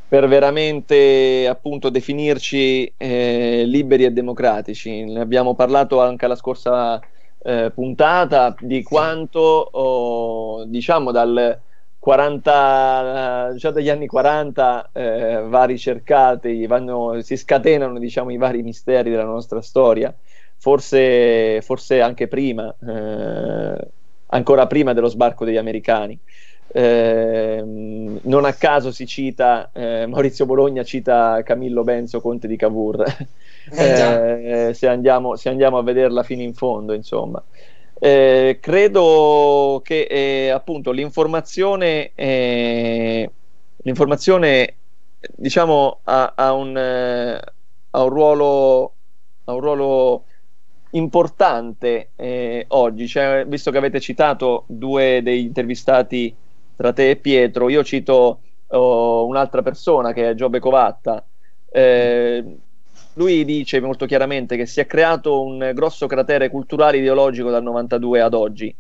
per veramente appunto definirci eh, liberi e democratici. Ne abbiamo parlato anche la scorsa eh, puntata di quanto, oh, diciamo, dal 40, già dagli anni 40 eh, va ricercati, vanno, si scatenano diciamo, i vari misteri della nostra storia, forse, forse anche prima, eh, ancora prima dello sbarco degli americani. Eh, non a caso si cita eh, Maurizio Bologna cita Camillo Benzo Conte di Cavour. *laughs* Eh, se, andiamo, se, andiamo, a vederla fino in fondo insomma. Eh, credo che eh, appunto l'informazione, eh, l'informazione diciamo ha, ha, un, eh, ha, un, ruolo, ha un ruolo importante eh, oggi, cioè, visto che avete citato due degli intervistati tra te e Pietro, io cito oh, un'altra persona che è Giobbe Covatta. Eh, lui dice molto chiaramente che si è creato un grosso cratere culturale ideologico dal 92 ad oggi.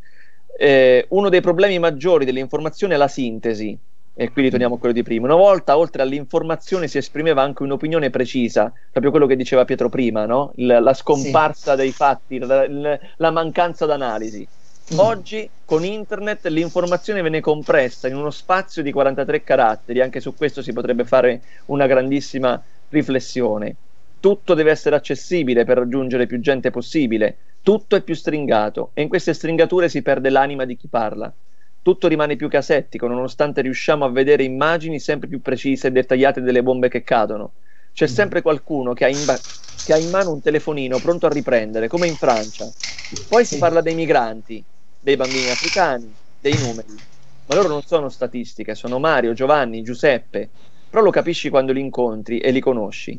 Eh, uno dei problemi maggiori dell'informazione è la sintesi, e qui ritorniamo a quello di prima. Una volta, oltre all'informazione, si esprimeva anche un'opinione precisa, proprio quello che diceva Pietro prima, no? la, la scomparsa sì. dei fatti, la, la mancanza d'analisi. Mm. Oggi con internet l'informazione viene compressa in uno spazio di 43 caratteri, anche su questo si potrebbe fare una grandissima riflessione tutto deve essere accessibile per raggiungere più gente possibile, tutto è più stringato e in queste stringature si perde l'anima di chi parla. Tutto rimane più casettico, nonostante riusciamo a vedere immagini sempre più precise e dettagliate delle bombe che cadono. C'è mm. sempre qualcuno che ha, in ba- che ha in mano un telefonino pronto a riprendere, come in Francia. Poi si parla dei migranti, dei bambini africani, dei numeri. Ma loro non sono statistiche, sono Mario, Giovanni, Giuseppe. Però lo capisci quando li incontri e li conosci.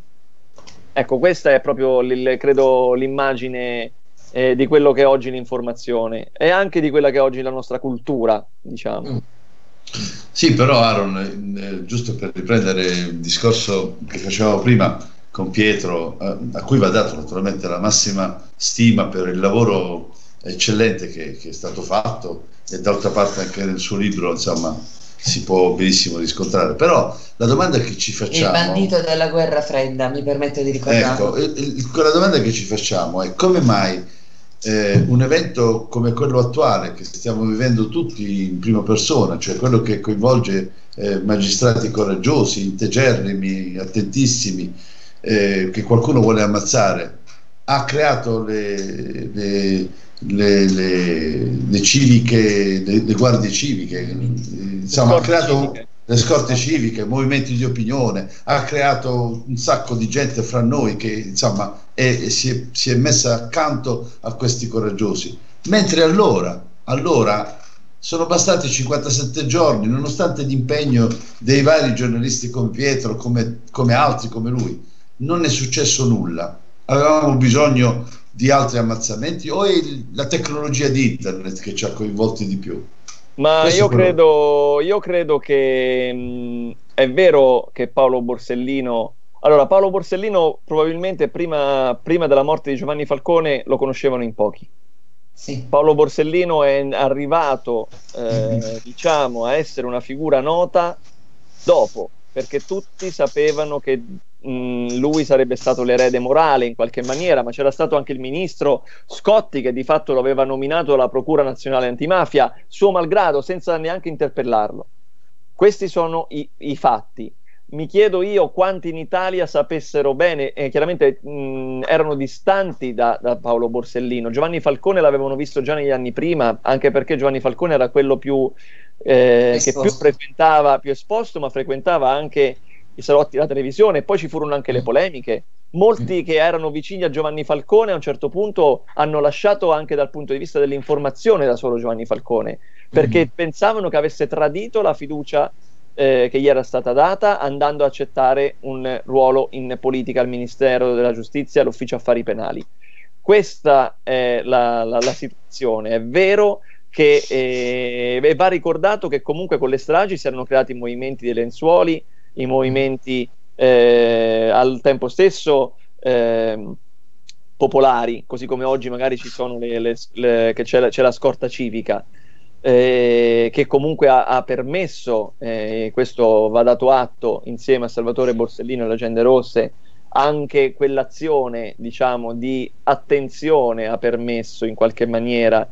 Ecco, questa è proprio, l- credo, l'immagine eh, di quello che è oggi l'informazione e anche di quella che è oggi la nostra cultura, diciamo. Mm. Sì, però Aaron, eh, giusto per riprendere il discorso che facevamo prima con Pietro, eh, a cui va dato naturalmente la massima stima per il lavoro eccellente che, che è stato fatto e d'altra parte anche nel suo libro, insomma, si può benissimo riscontrare. Però la domanda che ci facciamo... Il bandito della guerra fredda, mi permette di ricordare. Ecco, la domanda che ci facciamo è come mai eh, un evento come quello attuale che stiamo vivendo tutti in prima persona, cioè quello che coinvolge eh, magistrati coraggiosi, integerrimi, attentissimi, eh, che qualcuno vuole ammazzare, ha creato le, le le, le, civiche, le, le, guardie civiche, insomma ha creato civiche. Le scorte civiche, movimenti di opinione, ha creato un sacco di gente fra noi che insomma è, si, è, si, è, messa accanto a questi coraggiosi. Mentre allora, allora sono bastati 57 giorni, nonostante l'impegno dei vari giornalisti come Pietro, come, come altri come lui, non è successo nulla. Avevamo bisogno di altri ammazzamenti o è la tecnologia di internet che ci ha coinvolti di più? Ma io credo, io credo, che mh, è vero che Paolo Borsellino. Allora, Paolo Borsellino probabilmente prima, prima della morte di Giovanni Falcone lo conoscevano in pochi. Sì. Paolo Borsellino è arrivato, eh, *laughs* diciamo, a essere una figura nota dopo, perché tutti sapevano che Mm, lui sarebbe stato l'erede morale in qualche maniera, ma c'era stato anche il ministro Scotti che di fatto lo aveva nominato alla Procura Nazionale Antimafia, suo malgrado, senza neanche interpellarlo. Questi sono i, i fatti. Mi chiedo io quanti in Italia sapessero bene, e chiaramente mh, mm, erano distanti da, da, Paolo Borsellino. Giovanni Falcone l'avevano visto già negli anni prima, anche perché Giovanni Falcone era quello più, eh, che più frequentava, più esposto, ma frequentava anche i salotti della televisione, poi ci furono anche le mm. polemiche. Molti mm. che erano vicini a Giovanni Falcone a un certo punto hanno lasciato anche dal punto di vista dell'informazione da solo Giovanni Falcone, perché mm. pensavano che avesse tradito la fiducia eh, che gli era stata data andando a accettare un ruolo in politica al Ministero della Giustizia, all'Ufficio Affari Penali. Questa è la, la, la situazione. È vero che eh, va ricordato che comunque con le stragi si erano creati movimenti dei lenzuoli, i movimenti eh, al tempo stesso eh, popolari, così come oggi magari ci sono le, le, le, che c'è la, c'è la scorta civica. Eh, che comunque ha, ha permesso, eh, questo va dato atto insieme a Salvatore Borsellino e le Agende Rosse, anche quell'azione diciamo di attenzione ha permesso in qualche maniera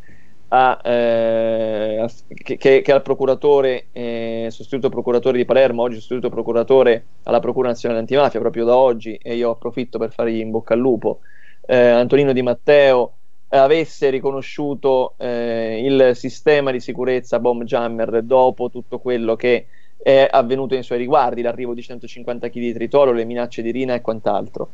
a, eh, che, che, al procuratore, eh, sostituto procuratore di Palermo, oggi sostituto procuratore alla Procura Nazionale Antimafia, proprio da oggi, e io approfitto per fargli in bocca al lupo, eh, Antonino Di Matteo avesse riconosciuto eh, il sistema di sicurezza Bomb Jammer dopo tutto quello che è avvenuto nei suoi riguardi, l'arrivo di 150 kg di tritolo, le minacce di Rina e quant'altro.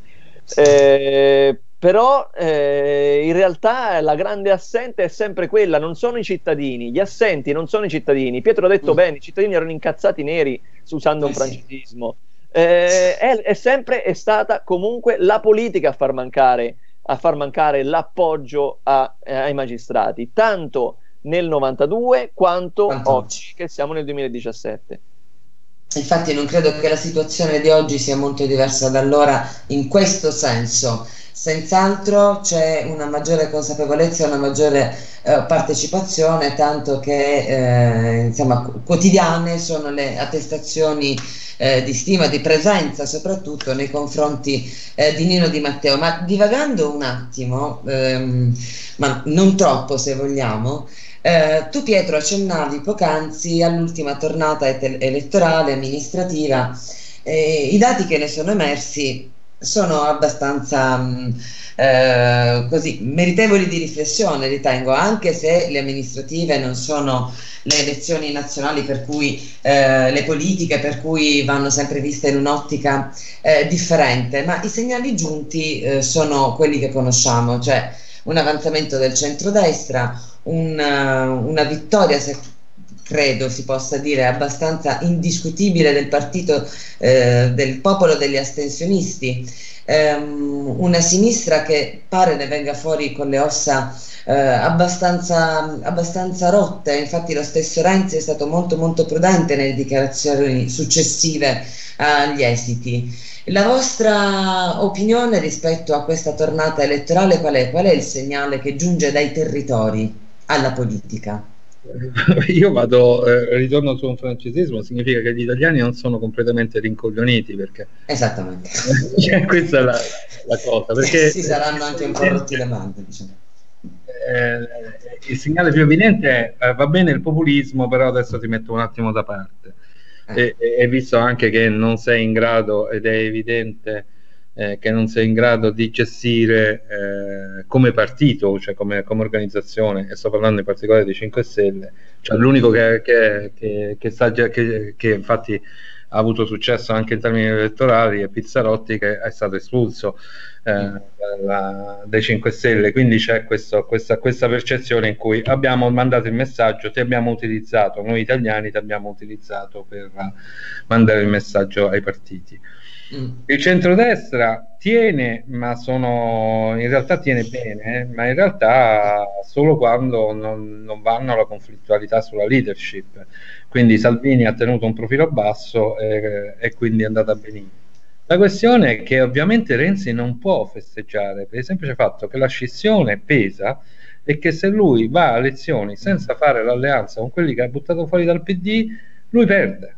Eh, però eh, in realtà la grande assente è sempre quella, non sono i cittadini, gli assenti non sono i cittadini. Pietro ha detto mm. bene, i cittadini erano incazzati neri, usando eh un francesismo. Eh, è, è, sempre è stata comunque la politica a far mancare, a far mancare l'appoggio a, eh, ai magistrati, tanto nel 92 quanto Quanto? oggi, che siamo nel 2017. Infatti non credo che la situazione di oggi sia molto diversa da allora in questo senso Senz'altro c'è una maggiore consapevolezza, una maggiore eh, partecipazione, tanto che eh, insomma, quotidiane sono le attestazioni eh, di stima, di presenza, soprattutto nei confronti eh, di Nino Di Matteo. Ma divagando un attimo, ehm, ma non troppo se vogliamo, eh, tu Pietro accennavi poc'anzi all'ultima tornata et- elettorale amministrativa. Eh, I dati che ne sono emersi sono abbastanza mh, mm, eh, così meritevoli di riflessione, ritengo, anche se le amministrative non sono le elezioni nazionali per cui eh, le politiche per cui vanno sempre viste in un'ottica eh, differente, ma i segnali giunti eh, sono quelli che conosciamo, cioè un avanzamento del centrodestra, una, una vittoria se credo si possa dire abbastanza indiscutibile del partito eh, del popolo degli astensionisti, ehm, una sinistra che pare ne venga fuori con le ossa eh, abbastanza, abbastanza rotte, infatti lo stesso Renzi è stato molto molto prudente nelle dichiarazioni successive agli esiti. La vostra opinione rispetto a questa tornata elettorale qual è? Qual è il segnale che giunge dai territori alla politica? *laughs* io vado, eh, ritorno su un francesismo, significa che gli italiani non sono completamente rincoglioniti perché... Esattamente. *laughs* cioè, questa è la, la cosa. Perché, si saranno anche un po' rotti le mani, diciamo. Eh, il segnale più evidente è eh, va bene il populismo, però adesso ti metto un attimo da parte. Eh. E, e visto anche che non sei in grado, ed è evidente eh, che non sei in grado di gestire eh, come partito, cioè come, come, organizzazione, e sto parlando in particolare dei 5 Stelle, cioè l'unico che, che, che, che, sta, infatti ha avuto successo anche in termini elettorali è Pizzarotti che è stato espulso eh, la, dai 5 Stelle, quindi c'è questo, questa, questa, percezione in cui abbiamo mandato il messaggio, ti abbiamo utilizzato, noi italiani ti abbiamo utilizzato per mandare il messaggio ai partiti. Mm. Il centrodestra tiene, ma sono in realtà tiene bene, eh, ma in realtà solo quando non, non, vanno alla conflittualità sulla leadership. Quindi Salvini ha tenuto un profilo basso e, e quindi è andata benissimo. La questione è che ovviamente Renzi non può festeggiare per il semplice fatto che la scissione pesa e che se lui va a elezioni senza fare l'alleanza con quelli che ha buttato fuori dal PD, lui perde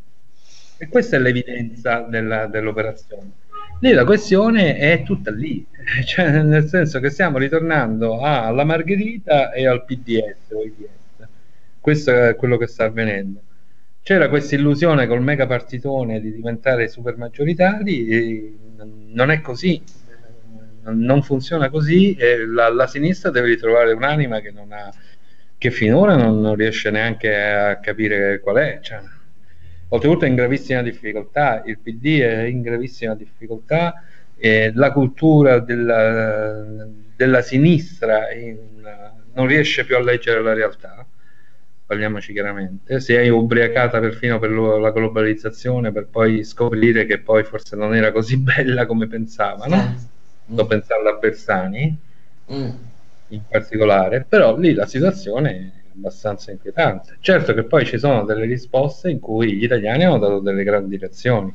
e questa è l'evidenza della, dell'operazione. Lì la questione è tutta lì, *laughs* cioè nel senso che stiamo ritornando alla Margherita e al PDS o IDS. Questo è quello che sta avvenendo. C'era questa illusione col mega partitone di diventare super maggioritari, non è così, non funziona così e la, la sinistra deve ritrovare un'anima che, non ha, che finora non, non riesce neanche a capire qual è. Cioè, oltretutto è in gravissima difficoltà, il PD è in gravissima difficoltà, e la cultura della, della sinistra in, non riesce più a leggere la realtà, parliamoci chiaramente, si è ubriacata perfino per lo, la globalizzazione per poi scoprire che poi forse non era così bella come pensavano, mm. sto pensando a Bersani mm. in particolare, però lì la situazione abbastanza inquietante. Certo che poi ci sono delle risposte in cui gli italiani hanno dato delle grandi lezioni.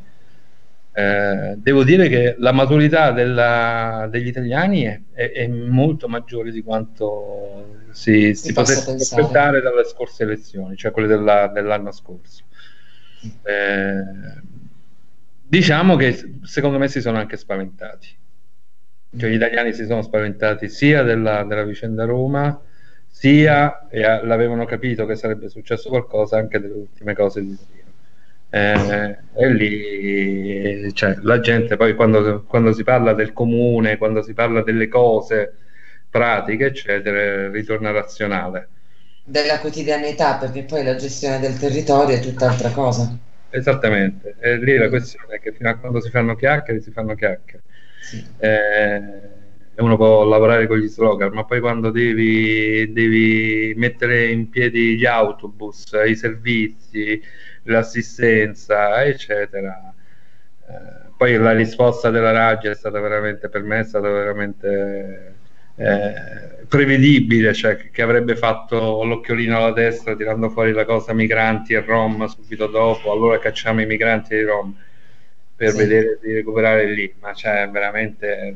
Eh, devo dire che la maturità della, degli italiani è, è, è, molto maggiore di quanto si, si potesse aspettare dalle scorse elezioni, cioè quelle della, dell'anno scorso. Eh, Diciamo che secondo me si sono anche spaventati. Cioè, gli italiani si sono spaventati sia della, della vicenda Roma, sia e l'avevano capito che sarebbe successo qualcosa anche delle ultime cose di Torino. Eh, e lì cioè, la gente poi quando, quando, si parla del comune, quando si parla delle cose pratiche, eccetera, ritorna razionale. Della quotidianità, perché poi la gestione del territorio è tutt'altra cosa. Esattamente, e lì la questione è che fino a quando si fanno chiacchiere, si fanno chiacchiere. Sì. Eh, uno può lavorare con gli slogan, ma poi quando devi, devi mettere in piedi gli autobus, i servizi, l'assistenza, eccetera. Eh, poi la risposta della Raggi è stata veramente, per me, è stata veramente eh, prevedibile, cioè che avrebbe fatto l'occhiolino alla destra tirando fuori la cosa migranti e Rom subito dopo, allora cacciamo i migranti di Rom per sì. vedere di recuperare lì, ma cioè veramente,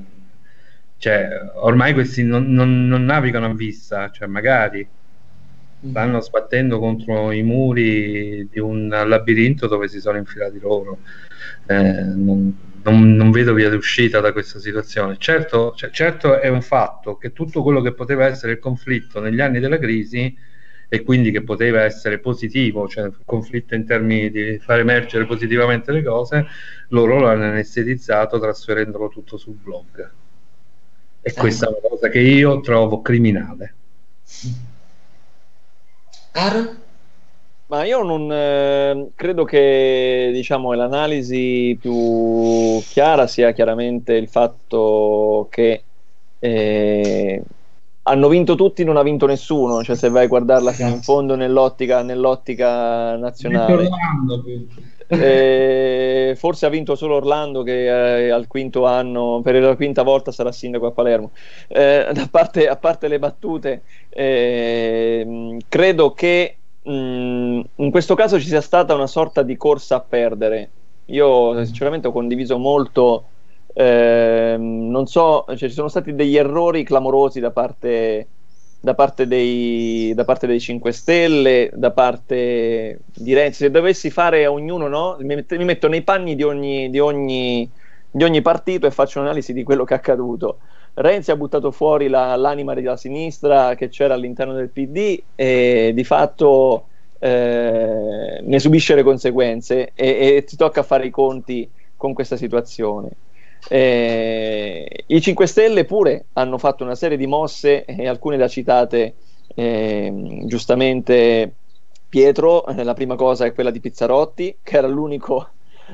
cioè, ormai questi non, non, non navigano a vista, cioè magari mm. stanno sbattendo contro i muri di un labirinto dove si sono infilati loro. Eh, non, non, non, vedo via d'uscita da questa situazione. Certo, cioè, certo è un fatto che tutto quello che poteva essere il conflitto negli anni della crisi e quindi che poteva essere positivo, cioè conflitto in termini di far emergere positivamente le cose, loro l'hanno anestetizzato trasferendolo tutto sul blog. E questa è una cosa che io trovo criminale. Aaron? Ma io non eh, credo che diciamo, l'analisi più chiara sia chiaramente il fatto che eh, hanno vinto tutti, non ha vinto nessuno. Cioè, se vai a guardarla fino in fondo nell'ottica, nell'ottica nazionale. Eh, forse ha vinto solo Orlando che eh, al quinto anno, per la quinta volta sarà sindaco a Palermo. Eh, a, parte, a, parte, le battute, eh, credo che Mm, in questo caso ci sia stata una sorta di corsa a perdere. Io sinceramente ho condiviso molto, eh, non so, cioè, ci sono stati degli errori clamorosi da parte, da parte, dei, da parte dei 5 Stelle, da parte di Renzi. Se dovessi fare a ognuno, no? mi, metto, mi metto nei panni di ogni, di, ogni, di ogni partito e faccio un'analisi di quello che è accaduto. Renzi ha buttato fuori la, l'anima della sinistra che c'era all'interno del PD e di fatto eh, ne subisce le conseguenze e, e, ti tocca fare i conti con questa situazione. Eh, I 5 Stelle pure hanno fatto una serie di mosse e alcune da citate eh, giustamente Pietro, eh, la prima cosa è quella di Pizzarotti che era l'unico,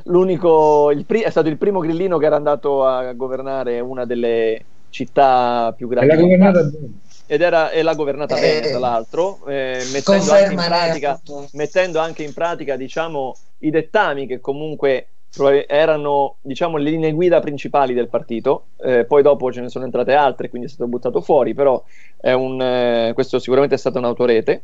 l'unico pri- è stato il primo grillino che era andato a governare una delle città più grandi. Ed era, e l'ha governata eh, bene, tra l'altro, eh, mettendo, anche pratica, mettendo, anche in pratica, diciamo, i dettami che comunque erano diciamo, le linee guida principali del partito, eh, poi dopo ce ne sono entrate altre, quindi è stato buttato fuori, però un, eh, questo sicuramente è stato un autorete.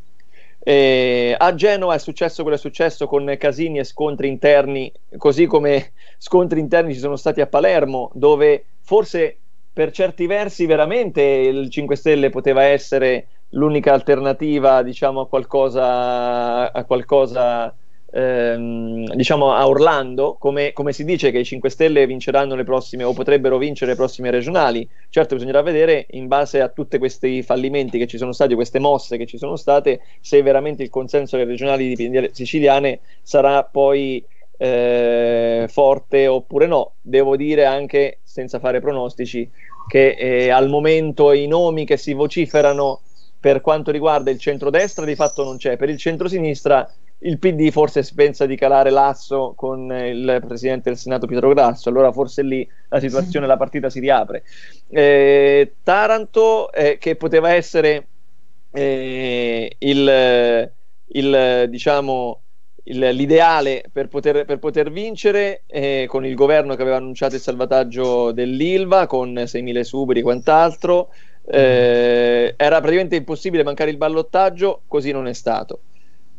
Eh, a Genova è successo quello che è successo con casini e scontri interni, così come scontri interni ci sono stati a Palermo, dove forse per certi versi veramente il 5 Stelle poteva essere l'unica alternativa diciamo a qualcosa, a qualcosa ehm, diciamo a Orlando come, come, si dice che i 5 Stelle vinceranno le prossime o potrebbero vincere le prossime regionali. Certo bisognerà vedere in base a tutti questi fallimenti che ci sono stati queste mosse che ci sono state se veramente il consenso delle regionali siciliane sarà poi eh, forte oppure no. Devo dire anche senza fare pronostici che eh, al momento i nomi che si vociferano per quanto riguarda il centrodestra di fatto non c'è, per il centrosinistra il PD forse pensa di calare l'asso con il presidente del Senato Pietro Grasso, allora forse lì la situazione, *laughs* la partita si riapre. Eh, Taranto, eh, che poteva essere eh, il, il, diciamo, il, l'ideale per poter, per poter vincere eh, con il governo che aveva annunciato il salvataggio dell'Ilva con 6.000 esuberi e quant'altro. Eh, era praticamente impossibile mancare il ballottaggio, così non è stato.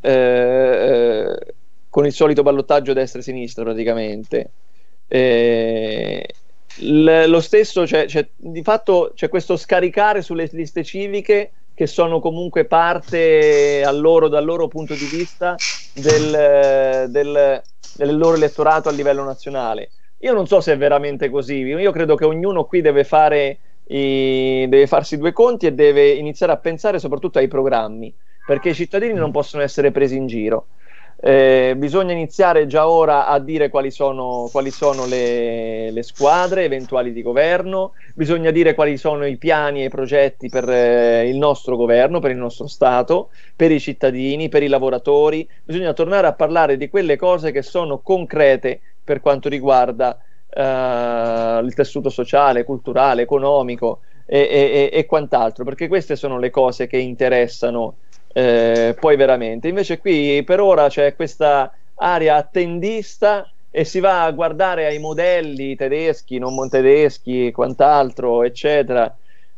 Eh, eh con il solito ballottaggio destra-sinistra praticamente. Eh, lo stesso, c'è, c'è, di fatto c'è questo scaricare sulle liste civiche che sono comunque parte loro, dal loro punto di vista del, del, del loro elettorato a livello nazionale. Io non so se è veramente così, io credo che ognuno qui deve, fare i, deve farsi due conti e deve iniziare a pensare soprattutto ai programmi, perché i cittadini non possono essere presi in giro. Eh, bisogna iniziare già ora a dire quali sono, quali sono le, le, squadre eventuali di governo, bisogna dire quali sono i piani e i progetti per eh, il nostro governo, per il nostro Stato, per i cittadini, per i lavoratori, bisogna tornare a parlare di quelle cose che sono concrete per quanto riguarda eh, il tessuto sociale, culturale, economico e, e, e quant'altro, perché queste sono le cose che interessano eh, poi veramente. Invece qui per ora c'è questa area attendista e si va a guardare ai modelli tedeschi, non tedeschi e quant'altro, eccetera.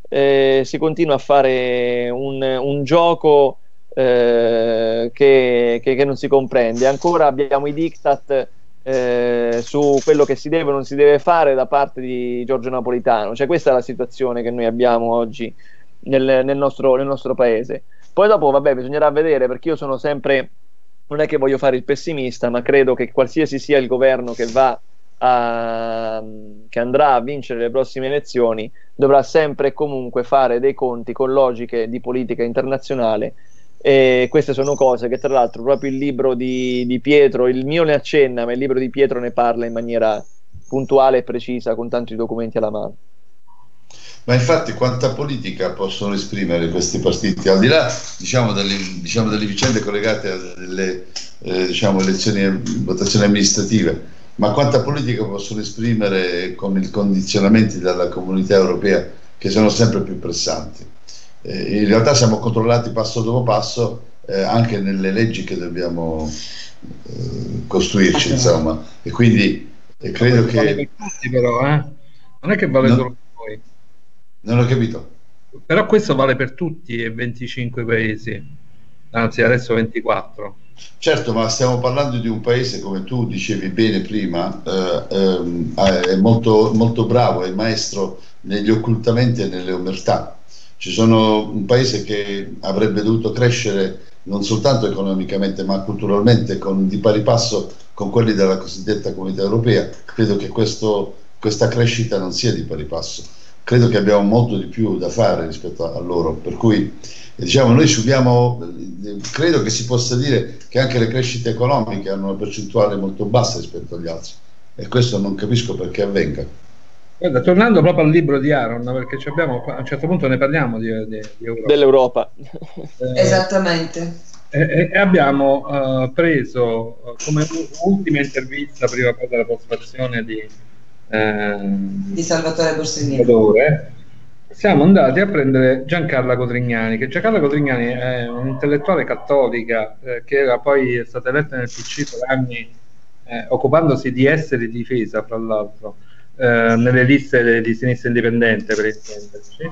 Eh, si continua a fare un, un gioco eh, che, che, che, non si comprende. Ancora abbiamo i diktat eh, su quello che si deve o non si deve fare da parte di Giorgio Napolitano. Cioè, questa è la situazione che noi abbiamo oggi nel, nel, nostro, nel nostro paese. Poi dopo, vabbè, bisognerà vedere perché io sono sempre, non è che voglio fare il pessimista, ma credo che qualsiasi sia il governo che va a, che andrà a vincere le prossime elezioni, dovrà sempre e comunque fare dei conti con logiche di politica internazionale. E queste sono cose che, tra l'altro, proprio il libro di, di Pietro, il mio ne accenna, ma il libro di Pietro ne parla in maniera puntuale e precisa, con tanti documenti alla mano. Ma infatti quanta politica possono esprimere questi partiti, al di là diciamo, delle, diciamo, delle, vicende collegate alle eh, diciamo, elezioni e votazioni amministrative, ma quanta politica possono esprimere con i condizionamenti della comunità europea che sono sempre più pressanti. Eh, in realtà siamo controllati passo dopo passo eh, anche nelle leggi che dobbiamo eh, costruirci, insomma, e quindi credo che... Però, eh? Non è che vale no. solo non ho capito. Però questo vale per tutti e 25 paesi, anzi adesso 24. Certo, ma stiamo parlando di un paese, come tu dicevi bene prima, eh, ehm, è molto, molto bravo, è maestro negli occultamenti e nelle omertà. Ci sono un paese che avrebbe dovuto crescere non soltanto economicamente ma culturalmente con, di pari passo con quelli della cosiddetta comunità europea. Credo che questo, questa crescita non sia di pari passo credo che abbiamo molto di più da fare rispetto a, loro, per cui diciamo, noi subiamo, credo che si possa dire che anche le crescite economiche hanno una percentuale molto bassa rispetto agli altri e questo non capisco perché avvenga. Guarda, tornando proprio al libro di Aaron, perché abbiamo, a un certo punto ne parliamo di, di, di Europa. dell'Europa. Eh, Esattamente. E, e abbiamo uh, preso uh, come ultima intervista, prima della postfazione di, Ehm, di Salvatore Borsellino. Siamo andati a prendere Giancarla Cotrignani, che Giancarla Cotrignani è un'intellettuale cattolica eh, che era poi stata eletta nel PC per anni eh, occupandosi di essere difesa, fra l'altro, eh, nelle liste di sinistra indipendente, per intenderci.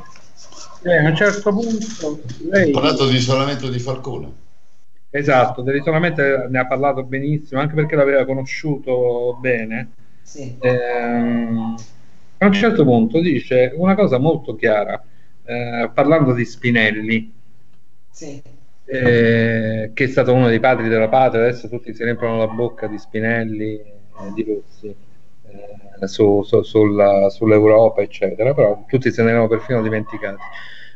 E a un certo punto lei... Ha parlato di isolamento di Falcone. Esatto, dell'isolamento ne ha parlato benissimo, anche perché l'aveva conosciuto bene sì. Eh, a un certo punto dice una cosa molto chiara, eh, parlando di Spinelli, sì. eh, che è stato uno dei padri della patria, adesso tutti si riempiono la bocca di Spinelli e di Rossi. Eh, su, su, sulla, sull'Europa, eccetera, però tutti se ne erano perfino dimenticati.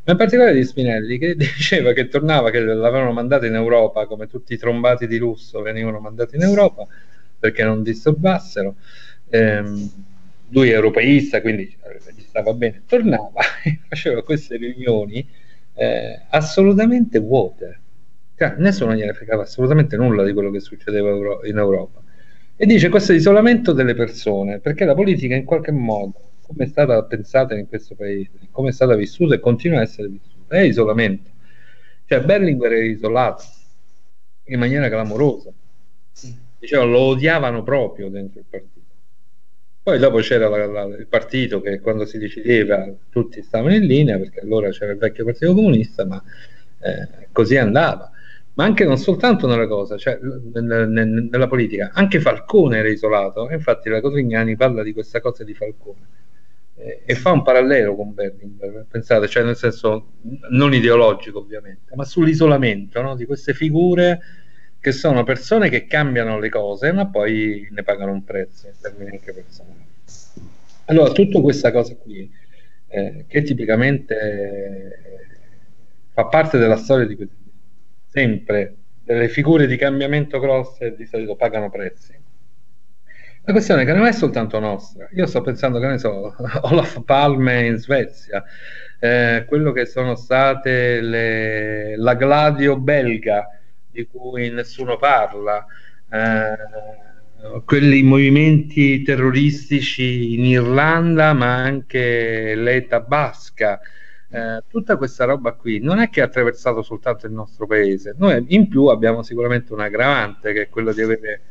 Ma in particolare di Spinelli, che *laughs* diceva che tornava, che l'avevano mandato in Europa, come tutti i trombati di lusso venivano mandati in Europa perché non disturbassero ehm, lui è europeista, quindi gli stava bene, tornava *laughs* e faceva queste riunioni eh, assolutamente vuote. Cioè, nessuno gliene fregava assolutamente nulla di quello che succedeva in Europa. E dice questo isolamento delle persone, perché la politica in qualche modo, come è stata pensata in questo paese, come è stata vissuta e continua a essere vissuta, è isolamento. Cioè Berlinguer era isolato in maniera clamorosa. Diceva, lo odiavano proprio dentro il partito. Poi dopo c'era la, la, il partito che quando si decideva tutti stavano in linea, perché allora c'era il vecchio Partito Comunista, ma eh, così andava. Ma anche non soltanto nella cosa, cioè nel, nel, nella politica, anche Falcone era isolato, infatti la Cotrignani parla di questa cosa di Falcone eh, e fa un parallelo con Berlinguer, pensate, cioè nel senso non ideologico ovviamente, ma sull'isolamento no? di queste figure che sono persone che cambiano le cose, ma poi ne pagano un prezzo in termini anche personali. Allora, tutta questa cosa qui, eh, che tipicamente eh, fa parte della storia di sempre delle figure di cambiamento grosse di solito pagano prezzi. La questione è che non è soltanto nostra. Io sto pensando che ne so, *laughs* Olaf Palme in Svezia, eh, quello che sono state le, la Gladio belga, di cui nessuno parla, eh, quelli movimenti terroristici in Irlanda, ma anche l'ETA basca. Eh, tutta questa roba qui non è che ha attraversato soltanto il nostro paese, noi in più abbiamo sicuramente un aggravante che è quello di avere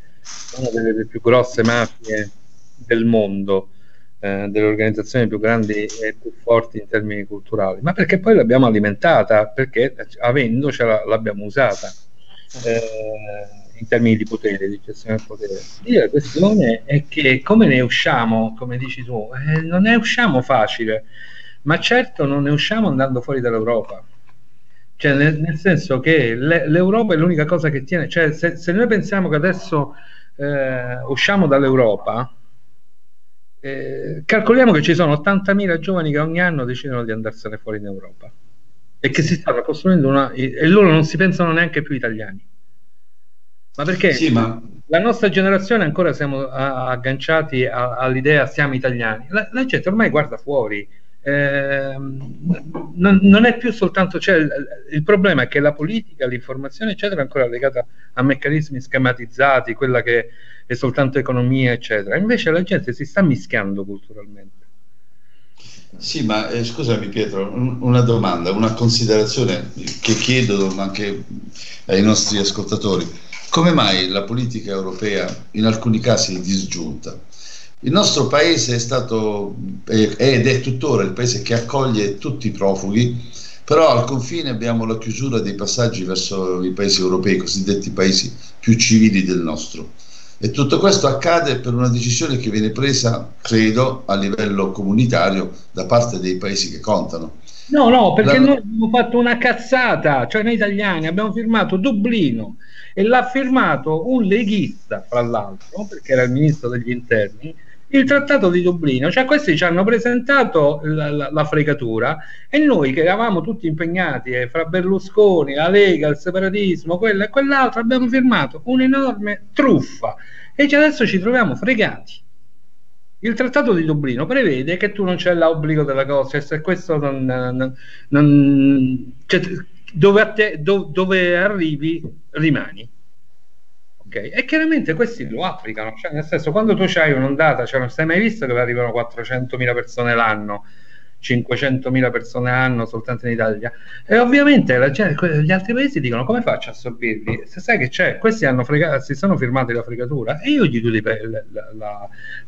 una delle più grosse mafie del mondo, eh, delle organizzazioni più grandi e più forti in termini culturali, ma perché poi l'abbiamo alimentata, perché avendocela l'abbiamo usata eh, in termini di potere, di gestione del potere. Lì la questione è che come ne usciamo, come dici tu, eh, non ne usciamo facile, ma certo non ne usciamo andando fuori dall'Europa. Cioè, nel, nel senso che le, l'Europa è l'unica cosa che tiene, cioè se, se noi pensiamo che adesso eh, usciamo dall'Europa, eh, calcoliamo che ci sono 80.000 giovani che ogni anno decidono di andarsene fuori in Europa e che si stanno costruendo una e loro non si pensano neanche più italiani. Ma perché? Sì, ma... la nostra generazione ancora siamo agganciati all'idea siamo italiani. La, la, gente ormai guarda fuori eh, non, non, è più soltanto cioè, il, il, problema è che la politica l'informazione eccetera è ancora legata a meccanismi schematizzati quella che è soltanto economia eccetera. Invece la gente si sta mischiando culturalmente sì, ma eh, scusami Pietro, una domanda, una considerazione che chiedo anche ai nostri ascoltatori. Come mai la politica europea in alcuni casi è disgiunta? Il nostro paese è stato ed è tuttora il paese che accoglie tutti i profughi, però al confine abbiamo la chiusura dei passaggi verso i paesi europei, i cosiddetti paesi più civili del nostro. E tutto questo accade per una decisione che viene presa, credo, a livello comunitario da parte dei paesi che contano. No, no, perché La... noi abbiamo fatto una cazzata, cioè noi italiani abbiamo firmato Dublino e l'ha firmato un leghista, fra l'altro, perché era il ministro degli interni, il trattato di Dublino, cioè questi ci hanno presentato la, la, la fregatura e noi che eravamo tutti impegnati eh, fra Berlusconi, la Lega, il separatismo, quello e quell'altro, abbiamo firmato un'enorme truffa e adesso ci troviamo fregati. Il trattato di Dublino prevede che tu non c'è l'obbligo della cosa, cioè se questo non, non, non cioè, dove, te, do, dove arrivi rimani Okay. E chiaramente questi lo applicano, cioè nel senso quando tu hai un'ondata, cioè non stai mai visto che arrivano 400.000 persone l'anno, 500.000 persone l'anno soltanto in Italia? E ovviamente la, gli altri paesi dicono come faccio a assorbirli se sai che c'è, questi frega- si sono firmati la fregatura e io gli chiudo le,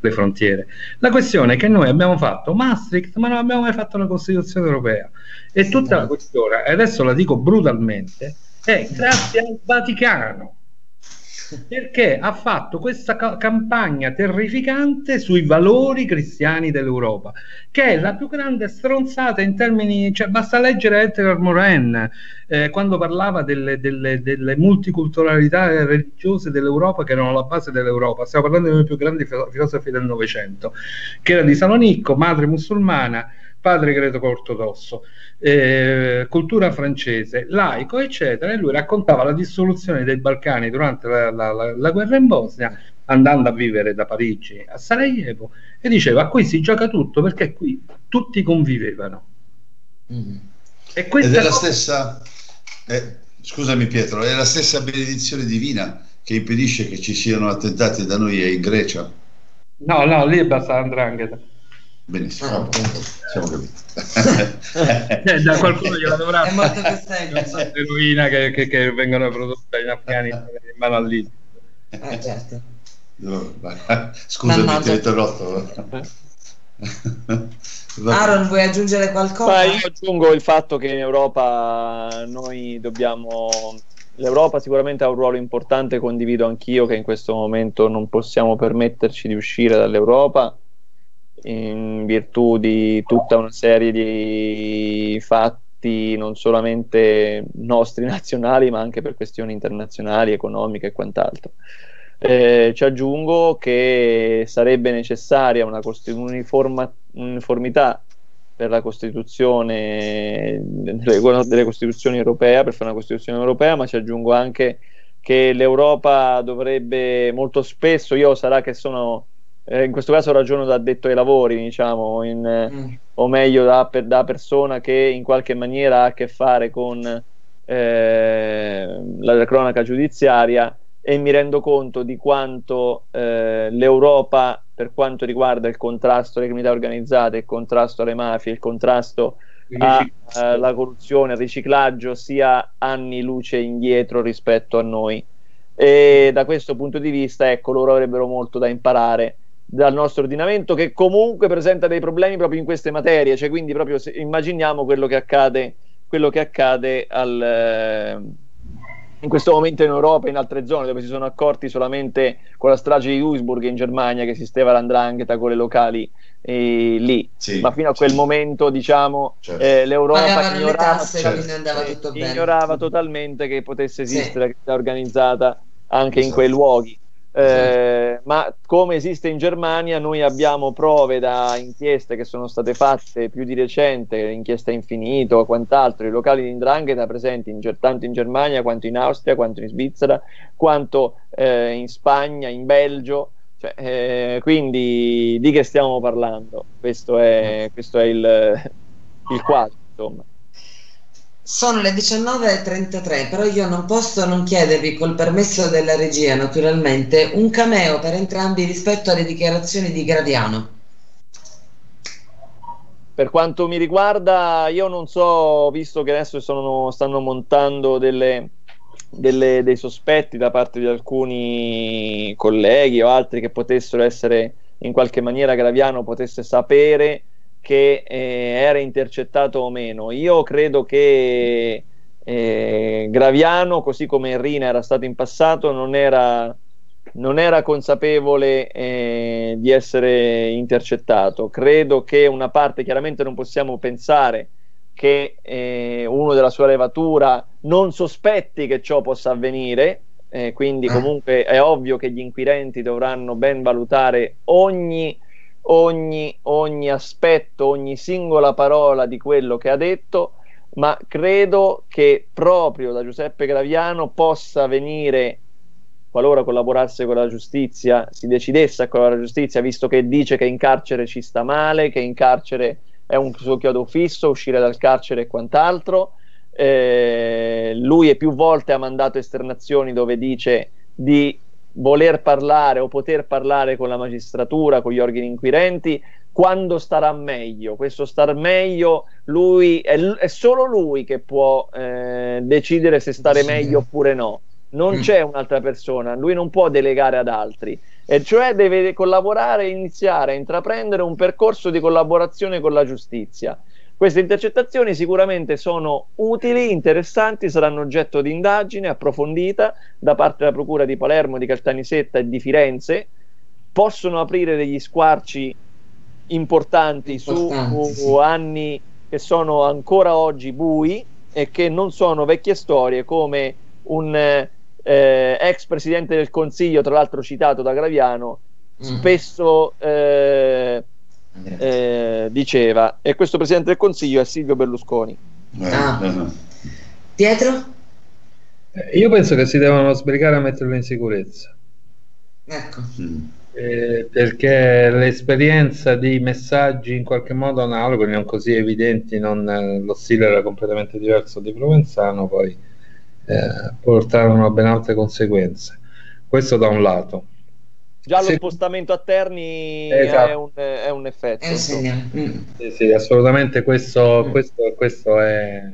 le frontiere. La questione è che noi abbiamo fatto Maastricht ma non abbiamo mai fatto la Costituzione europea. E tutta la questione, e adesso la dico brutalmente è grazie al Vaticano perché ha fatto questa ca- campagna terrificante sui valori cristiani dell'Europa, che è la più grande stronzata in termini, cioè basta leggere Edgar Morin eh, quando parlava delle, delle, delle, multiculturalità religiose dell'Europa che erano la base dell'Europa, stiamo parlando dei più grandi filosofi del Novecento, che era di Salonicco, madre musulmana, padre greco ortodosso, eh, cultura francese, laico, eccetera, e lui raccontava la dissoluzione dei Balcani durante la, la, la, la guerra in Bosnia, andando a vivere da Parigi a Sarajevo, e diceva qui si gioca tutto perché qui tutti convivevano. Mm. E Ed è la stessa, eh, scusami Pietro, è la stessa benedizione divina che impedisce che ci siano attentati da noi e in Grecia? No, no, lì basta Andrangheta. Benissimo, ah, siamo capiti. eh, *laughs* da qualcuno gliela dovrà è molto più semplice. l'eroina che, che, che, vengono prodotte in afghani in mano all'Italia. Eh, certo. Scusami, ti ho interrotto. *laughs* Aaron, vuoi aggiungere qualcosa? Ma io aggiungo il fatto che in Europa noi dobbiamo. L'Europa sicuramente ha un ruolo importante, condivido anch'io che in questo momento non possiamo permetterci di uscire dall'Europa in virtù di tutta una serie di fatti non solamente nostri *laughs* nazionali, ma anche per questioni internazionali, economiche e quant'altro. Eh, ci aggiungo che sarebbe necessaria una costi- un'uniformità per la Costituzione delle, delle Costituzioni europee, per fare una Costituzione europea, ma ci aggiungo anche che l'Europa dovrebbe molto spesso, io sarà che sono eh, in questo caso ragiono da addetto ai lavori, diciamo, in, mm. o meglio da, per, da, persona che in qualche maniera ha a che fare con eh, la cronaca giudiziaria e mi rendo conto di quanto eh, l'Europa, per quanto riguarda il contrasto alle criminalità organizzate, il contrasto alle mafie, il contrasto alla eh, corruzione, al riciclaggio, sia anni luce indietro rispetto a noi. E da questo punto di vista, ecco, loro avrebbero molto da imparare dal nostro ordinamento che comunque presenta dei problemi proprio in queste materie, cioè quindi proprio se, immaginiamo quello che accade, quello che accade al, eh, in questo momento in Europa e in altre zone dove si sono accorti solamente con la strage di Duisburg in Germania che esisteva l'andrangheta con le locali eh, lì, sì, ma fino a quel sì. momento diciamo certo. eh, l'Europa ignorava, tasse, certo. ignorava totalmente che potesse esistere sì. la organizzata anche esatto. in quei luoghi eh, ma come esiste in Germania, noi abbiamo prove da inchieste che sono state fatte più di recente, inchiesta infinito o quant'altro, i locali di Indrangheta presenti in, tanto in Germania quanto in Austria, quanto in Svizzera, quanto eh, in Spagna, in Belgio. Cioè, eh, quindi di che stiamo parlando? Questo è, questo è il, il quadro, insomma. Sono le 19.33, però io non posso non chiedervi, col permesso della regia naturalmente, un cameo per entrambi rispetto alle dichiarazioni di Graviano. Per quanto mi riguarda, io non so, visto che adesso sono, stanno montando delle, delle, dei sospetti da parte di alcuni colleghi o altri che potessero essere in qualche maniera Graviano potesse sapere che eh, era intercettato o meno. Io credo che eh, Graviano, così come Rina era stato in passato, non era, non era consapevole eh, di essere intercettato. Credo che una parte, chiaramente non possiamo pensare che eh, uno della sua levatura non sospetti che ciò possa avvenire, eh, quindi ah. comunque è ovvio che gli inquirenti dovranno ben valutare ogni ogni, ogni aspetto, ogni singola parola di quello che ha detto, ma credo che proprio da Giuseppe Graviano possa venire, qualora collaborasse con la giustizia, si decidesse a collaborare con la giustizia, visto che dice che in carcere ci sta male, che in carcere è un suo chiodo fisso, uscire dal carcere e quant'altro. Eh, lui è più volte ha mandato esternazioni dove dice di voler parlare o poter parlare con la magistratura, con gli organi inquirenti, quando starà meglio. Questo star meglio, lui è, è solo lui che può eh, decidere se stare sì. meglio oppure no. Non mm. c'è un'altra persona, lui non può delegare ad altri, e cioè deve collaborare iniziare a intraprendere un percorso di collaborazione con la giustizia. Queste intercettazioni sicuramente sono utili, interessanti, saranno oggetto di indagine approfondita da parte della Procura di Palermo, di Caltanissetta e di Firenze, possono aprire degli squarci importanti, importanti su sì. anni che sono ancora oggi bui e che non sono vecchie storie come un eh, ex presidente del Consiglio, tra l'altro citato da Graviano, mm. spesso eh, eh, diceva, e questo Presidente del Consiglio è Silvio Berlusconi. Eh, ah. Eh, Pietro? Eh, io penso che si devono sbrigare a metterlo in sicurezza. Ecco. Mm. Eh, perché l'esperienza di messaggi in qualche modo analoghi, non così evidenti, non, lo stile era completamente diverso di Provenzano, poi eh, portarono a ben altre conseguenze. Questo da un lato. Già lo spostamento a Terni esatto. è, un, è, un, effetto. È un mm. sì, sì, assolutamente questo, mm. questo, questo è...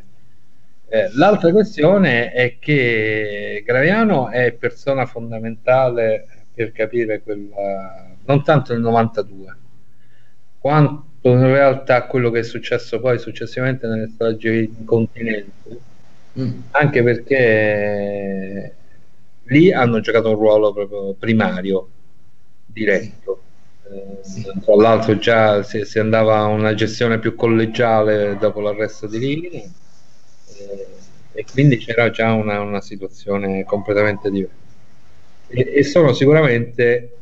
Eh, l'altra questione è che Graviano è persona fondamentale per capire quella, non tanto il 92, quanto in realtà quello che è successo poi successivamente nelle stragi continenti, mm. anche perché lì hanno giocato un ruolo proprio primario diretto. Eh, tra l'altro già si, si, andava a una gestione più collegiale dopo l'arresto di Rimini E, e quindi c'era già una, una situazione completamente diversa. E, e sono sicuramente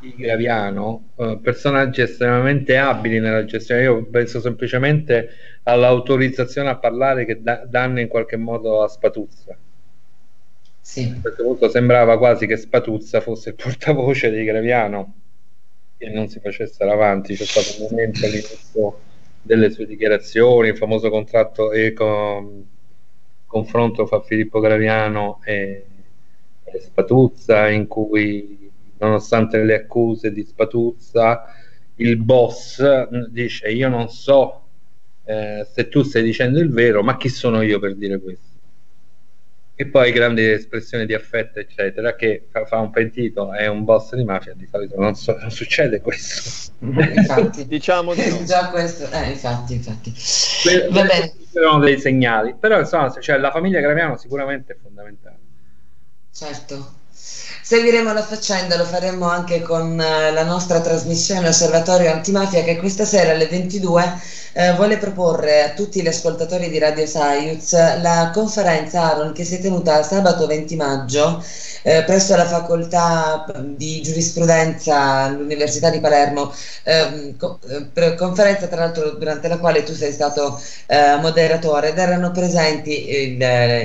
i Graviano, eh, personaggi estremamente abili nella gestione. Io penso semplicemente all'autorizzazione a parlare che da, danno in qualche modo a Spatuzza. Sì. A questo punto sembrava quasi che Spatuzza fosse il portavoce di Graviano e non si facessero avanti. C'è stato un momento all'inizio delle sue dichiarazioni, il famoso contratto e con, confronto fra Filippo Graviano e, e Spatuzza, in cui nonostante le accuse di Spatuzza, il boss dice io non so eh, se tu stai dicendo il vero, ma chi sono io per dire questo? E poi grandi espressioni di affetto, eccetera, che fa, fa un pentito è un boss di mafia, di solito non, so, non succede questo. Infatti, *laughs* diciamo di no. *laughs* Già questo, eh, infatti, infatti. Va bene. Sono dei segnali, però insomma, cioè, la famiglia Graviano sicuramente è fondamentale. Certo. Seguiremo la faccenda, lo faremo anche con eh, la nostra trasmissione Osservatorio Antimafia che questa sera alle 22 eh, vuole proporre a tutti gli ascoltatori di Radio Saiuz la conferenza Aaron che si è tenuta sabato 20 maggio eh, presso la facoltà di giurisprudenza all'Università di Palermo, ehm, co- eh, conferenza tra l'altro durante la quale tu sei stato eh, moderatore ed erano presenti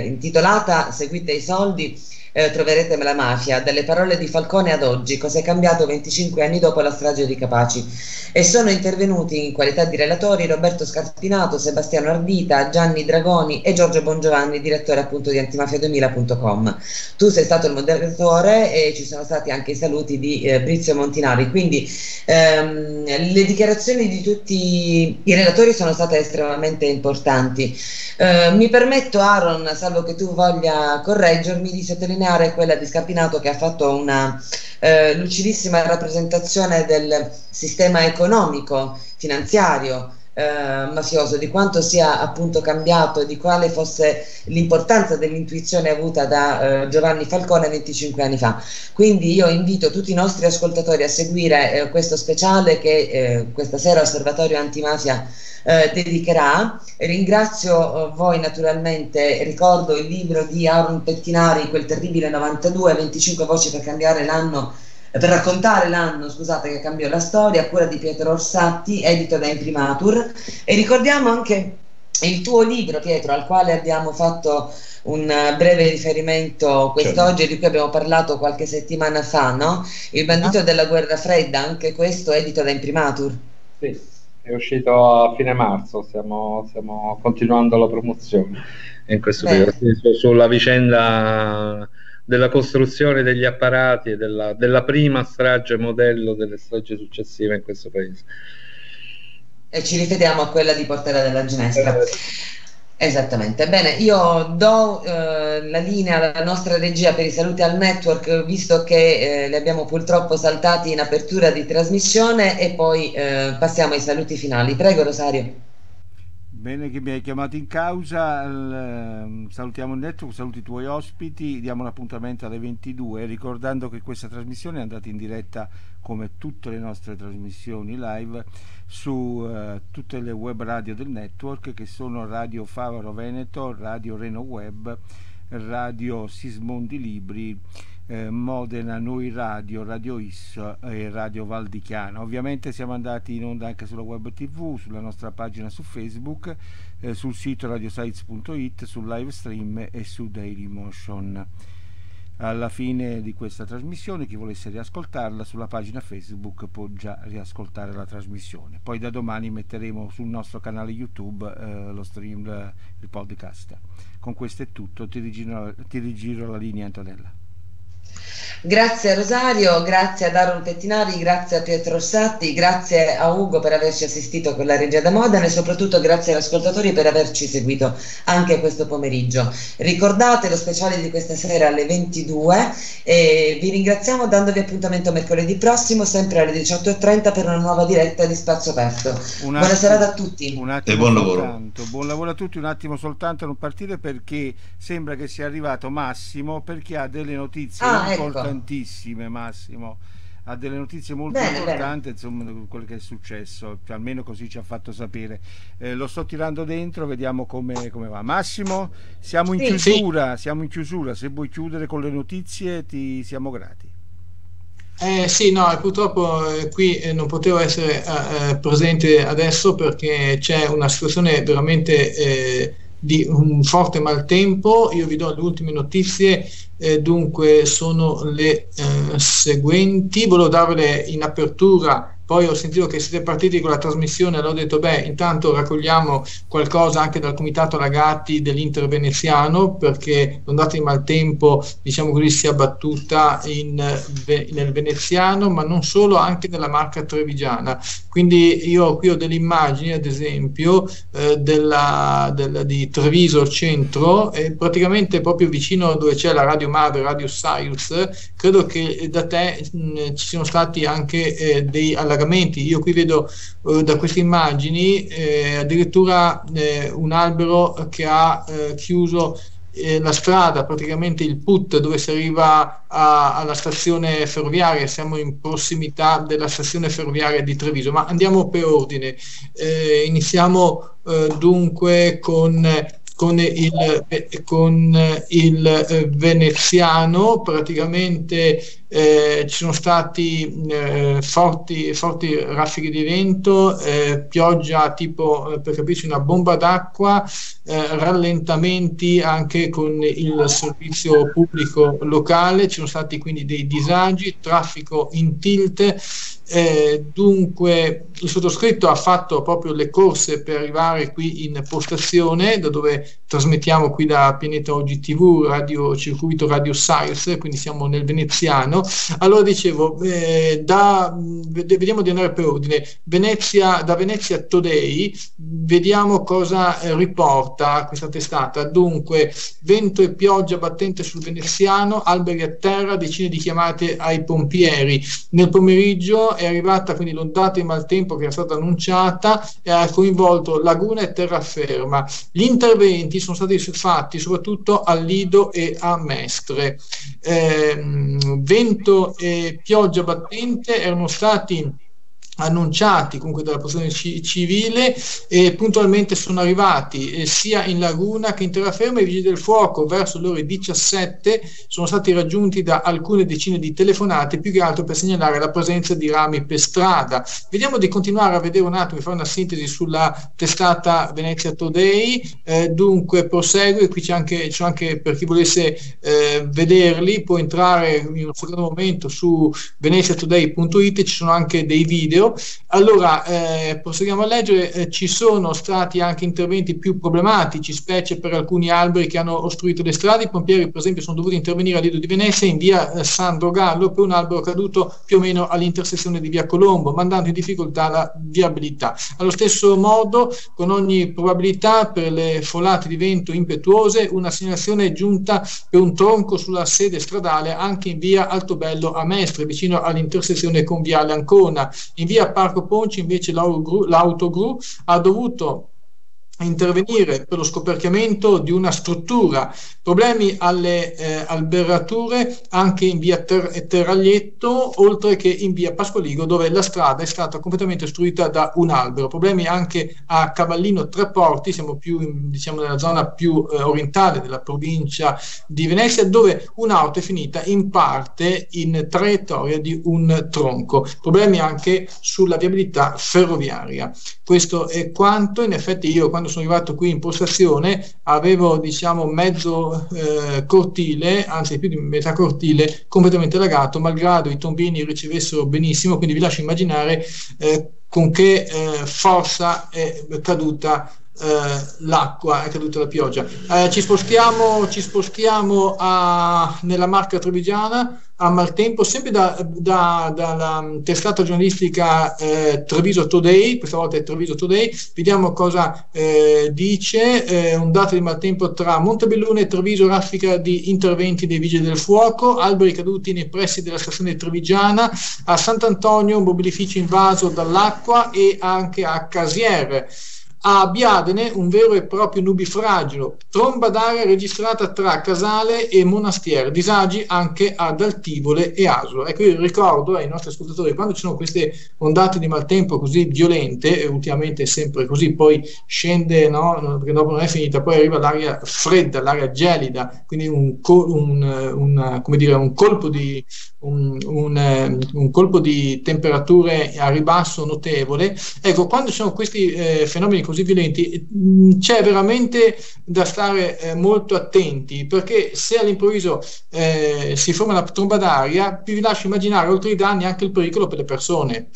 intitolata Seguite i soldi eh, troverete la mafia, dalle parole di Falcone ad oggi, cosa è cambiato 25 anni dopo la strage di Capaci. E sono intervenuti in qualità di relatori Roberto Scarpinato, Sebastiano Ardita, Gianni Dragoni e Giorgio Bongiovanni, direttore appunto di antimafia2000.com. Tu sei stato il moderatore e ci sono stati anche i saluti di eh, Brizio Montinari, quindi ehm, le dichiarazioni di tutti i relatori sono state estremamente importanti. Eh, mi permetto Aaron, salvo che tu voglia correggermi, di sottolineare sottolineare quella di Scapinato che ha fatto una eh, lucidissima rappresentazione del sistema economico, finanziario, eh, mafioso, di quanto sia appunto cambiato e di quale fosse l'importanza dell'intuizione avuta da eh, Giovanni Falcone 25 anni fa. Quindi io invito tutti i nostri ascoltatori a seguire eh, questo speciale che eh, questa sera Osservatorio Antimafia eh, dedicherà. Ringrazio eh, voi naturalmente, ricordo il libro di Aaron Pettinari, quel terribile 92, 25 voci per cambiare l'anno per raccontare l'anno, scusate, che cambiò la storia, a cura di Pietro Orsatti, edito da Imprimatur. E ricordiamo anche il tuo libro, Pietro, al quale abbiamo fatto un breve riferimento quest'oggi, certo. di cui abbiamo parlato qualche settimana fa, no? Il bandito ah. della guerra fredda, anche questo edito da Imprimatur. Sì, è uscito a fine marzo, stiamo, stiamo continuando la promozione in questo periodo, sulla vicenda della costruzione degli apparati e della, della prima strage modello delle stragi successive in questo paese. E ci riferiamo a quella di Portella della Ginestra. Eh, Esattamente, bene, io do eh, la linea alla nostra regia per i saluti al network, visto che eh, li abbiamo purtroppo saltati in apertura di trasmissione e poi eh, passiamo ai saluti finali. Prego Rosario. Bene che mi hai chiamato in causa, il, salutiamo il network, saluti i tuoi ospiti, diamo l'appuntamento alle 22, ricordando che questa trasmissione è andata in diretta come tutte le nostre trasmissioni live su uh, tutte le web radio del network che sono Radio Favaro Veneto, Radio Reno Web, Radio Sismondi Libri eh, Modena Noi Radio, Radio Is e Radio Valdichiana. Ovviamente siamo andati in onda anche sulla web tv, sulla nostra pagina su Facebook, eh, sul sito radiosites.it, sul live stream e su Dailymotion. Alla fine di questa trasmissione, chi volesse riascoltarla sulla pagina Facebook può già riascoltare la trasmissione. Poi da domani metteremo sul nostro canale YouTube eh, lo stream, il podcast. Con questo è tutto, ti rigiro, ti rigiro la linea Antonella. Grazie a Rosario, grazie ad Aaron Pettinari, grazie a Pietro Satti, grazie a Ugo per averci assistito con la regia da Modena e soprattutto grazie agli ascoltatori per averci seguito anche questo pomeriggio. Ricordate lo speciale di questa sera alle 22 e vi ringraziamo dandovi appuntamento mercoledì prossimo sempre alle 18.30 per una nuova diretta di Spazio Aperto. Un Buona serata a tutti. e buon lavoro. Soltanto, buon lavoro a tutti, un attimo soltanto a non partire perché sembra che sia arrivato Massimo perché ha delle notizie ah, ecco. importantissime Massimo ha delle notizie molto bene, importanti, bene. insomma, quello che è successo, cioè, almeno così ci ha fatto sapere. Eh, lo sto tirando dentro, vediamo come, come va. Massimo, siamo in sì, chiusura, sì. siamo in chiusura, se vuoi chiudere con le notizie ti siamo grati. Eh, sì, no, purtroppo eh, qui eh, non potevo essere eh, eh, presente adesso perché c'è una situazione veramente eh, di un forte maltempo. Io vi do le ultime notizie, dunque sono le seguenti. Volevo darvele in apertura poi ho sentito che siete partiti con la trasmissione, allora ho detto, beh, intanto raccogliamo qualcosa anche dal Comitato Ragazzi dell'Inter Veneziano, perché l'ondata di maltempo, diciamo così, si è abbattuta in, nel veneziano, ma non solo, anche nella marca trevigiana. Quindi io qui ho delle immagini, ad esempio, eh, della, della, di Treviso Centro, e praticamente proprio vicino dove c'è la radio madre, Radio Sirius, credo che da te mh, ci siano stati anche eh, dei allagamenti. Io qui vedo eh, da queste immagini eh, addirittura eh, un albero che ha eh, chiuso eh, la strada, praticamente il put dove si arriva a, alla stazione ferroviaria, siamo in prossimità della stazione ferroviaria di Treviso, ma andiamo per ordine. iniziamo dunque con con il, con il eh, veneziano praticamente eh, ci sono stati eh, forti, forti raffiche di vento, eh, pioggia tipo, eh, per capirci, una bomba d'acqua, eh, rallentamenti anche con il servizio pubblico locale, ci sono stati quindi dei disagi, traffico in tilt, eh, dunque il sottoscritto ha fatto proprio le corse per arrivare qui in postazione da dove trasmettiamo qui da Pianeta Oggi TV, radio, circuito Radio Science, quindi siamo nel veneziano allora dicevo, eh, da, vediamo di andare per ordine. Venezia, da Venezia Today, vediamo cosa eh, riporta questa testata. Dunque, vento e pioggia battente sul veneziano, alberi a terra, decine di chiamate ai pompieri. Nel pomeriggio è arrivata quindi l'ondata di maltempo che era stata annunciata e ha coinvolto laguna e terraferma. Gli interventi sono stati fatti soprattutto a Lido e a Mestre. Eh, e pioggia battente erano stati annunciati comunque dalla protezione civile e puntualmente sono arrivati eh, sia in laguna che in terraferma i vigili del fuoco. Verso le ore 17 sono stati raggiunti da alcune decine di telefonate più che altro per segnalare la presenza di rami per strada. Vediamo di continuare a vedere un attimo e fare una sintesi sulla testata Venezia Today. Eh, dunque prosegue qui c'è anche, c'è anche per chi volesse eh, vederli può entrare in un secondo momento su veneziatoday.it ci sono anche dei video video. Allora, eh, proseguiamo a leggere, eh, ci sono stati anche interventi più problematici, specie per alcuni alberi che hanno ostruito le strade. I pompieri, per esempio, sono dovuti intervenire a Lido di Venezia in via eh, Sandro Gallo per un albero caduto più o meno all'intersezione di via Colombo, mandando in difficoltà la viabilità. Allo stesso modo, con ogni probabilità per le folate di vento impetuose, una segnalazione è giunta per un tronco sulla sede stradale anche in via Altobello a Mestre, vicino all'intersezione con viale Ancona. In via Parco Ponci invece l'autogru ha dovuto intervenire per lo scoperchiamento di una struttura, problemi alle eh, alberature anche in via Ter- Terraglietto, oltre che in via Pascoligo, dove la strada è stata completamente ostruita da un albero, problemi anche a Cavallino Tre Porti, siamo più in, diciamo nella zona più eh, orientale della provincia di Venezia, dove un'auto è finita in parte in traiettoria di un tronco, problemi anche sulla viabilità ferroviaria. Questo è quanto, in effetti io quando sono arrivato qui in postazione avevo diciamo mezzo eh, cortile, anzi più di metà cortile, completamente allagato, malgrado i tombini ricevessero benissimo, quindi vi lascio immaginare eh, con che eh, forza è caduta eh, l'acqua, è caduta la pioggia. Eh, ci spostiamo, ci spostiamo a, nella marca trevigiana a maltempo, sempre da, da, dalla testata giornalistica eh, Treviso Today, questa volta è Treviso Today, vediamo cosa eh, dice, eh, ondata di maltempo tra Montebellone e Treviso, raffica di interventi dei vigili del fuoco, alberi caduti nei pressi della stazione trevigiana, a Sant'Antonio un mobilificio invaso dall'acqua e anche a Casier. A Biadene un vero e proprio nubifragio, tromba d'aria registrata tra Casale e Monastiere, disagi anche ad Altivole e Asolo. Ecco, io ricordo ai nostri ascoltatori, quando ci sono queste ondate di maltempo così violente, e ultimamente è sempre così, poi scende, no, perché dopo non è finita, poi arriva l'aria fredda, l'aria gelida, quindi un, un, un, dire, un colpo di un, un, un, colpo di temperature a ribasso notevole. Ecco, quando ci sono questi eh, fenomeni così violenti, mh, mm, c'è veramente da stare eh, molto attenti perché se all'improvviso eh, si forma una tromba d'aria, vi lascio immaginare oltre i danni anche il pericolo per le persone.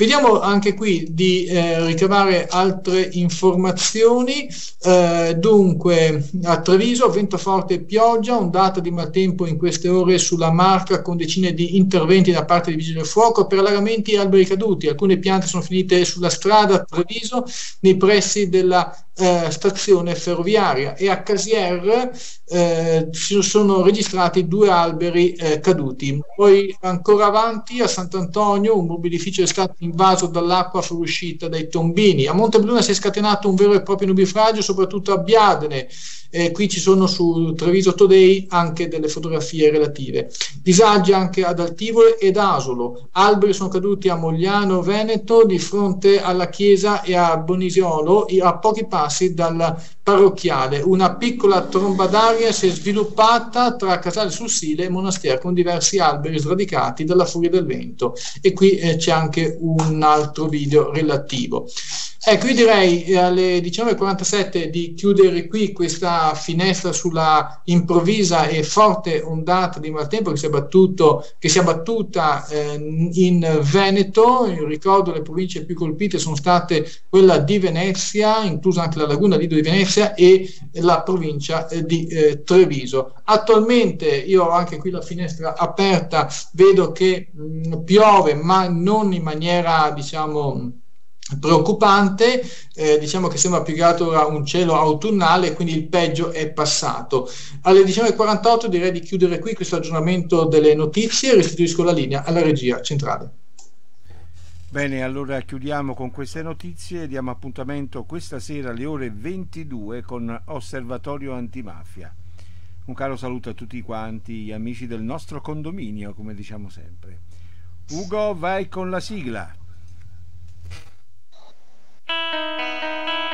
Vediamo anche qui di eh, ricavare altre informazioni. Eh, dunque, a Treviso, vento forte e pioggia, ondata di maltempo in queste ore sulla Marca con decine di interventi da parte dei vigili del fuoco per allagamenti e alberi caduti. Alcune piante sono finite sulla strada a Treviso nei pressi della eh, stazione ferroviaria e a Casier eh, sono registrati due alberi eh, caduti. Poi ancora avanti a Sant'Antonio un mobilificio è stato invaso dall'acqua fuoriuscita dai tombini. A Montebluna si è scatenato un vero e proprio nubifragio, soprattutto a Biadene. Eh, qui ci sono su Treviso Today anche delle fotografie relative. Disagi anche ad Altivole ed Asolo. Alberi sono caduti a Mogliano Veneto di fronte alla chiesa e a Bonisiolo a pochi passi dal parrocchiale. Una piccola tromba d'aria si è sviluppata tra Casale sul Sile e Monastero con diversi alberi sradicati dalla furia del vento. E qui eh, c'è anche un altro video relativo. Ecco, io direi eh, alle 19.47 di chiudere qui questa finestra sulla improvvisa e forte ondata di maltempo che si è, battuto, che si è battuta eh, in Veneto. Io ricordo le province più colpite sono state quella di Venezia, inclusa anche la laguna Lido di Venezia e la provincia eh, di eh, Treviso. Attualmente io ho anche qui la finestra aperta, vedo che mh, piove, ma non in maniera, diciamo, preoccupante, eh, diciamo che sembra più che altro un cielo autunnale, quindi il peggio è passato. Alle 19.48 direi di chiudere qui questo aggiornamento delle notizie e restituisco la linea alla regia centrale. Bene, allora chiudiamo con queste notizie, diamo appuntamento questa sera alle ore 22 con Osservatorio Antimafia. Un caro saluto a tutti quanti, gli amici del nostro condominio, come diciamo sempre. Ugo, vai con la sigla. thank you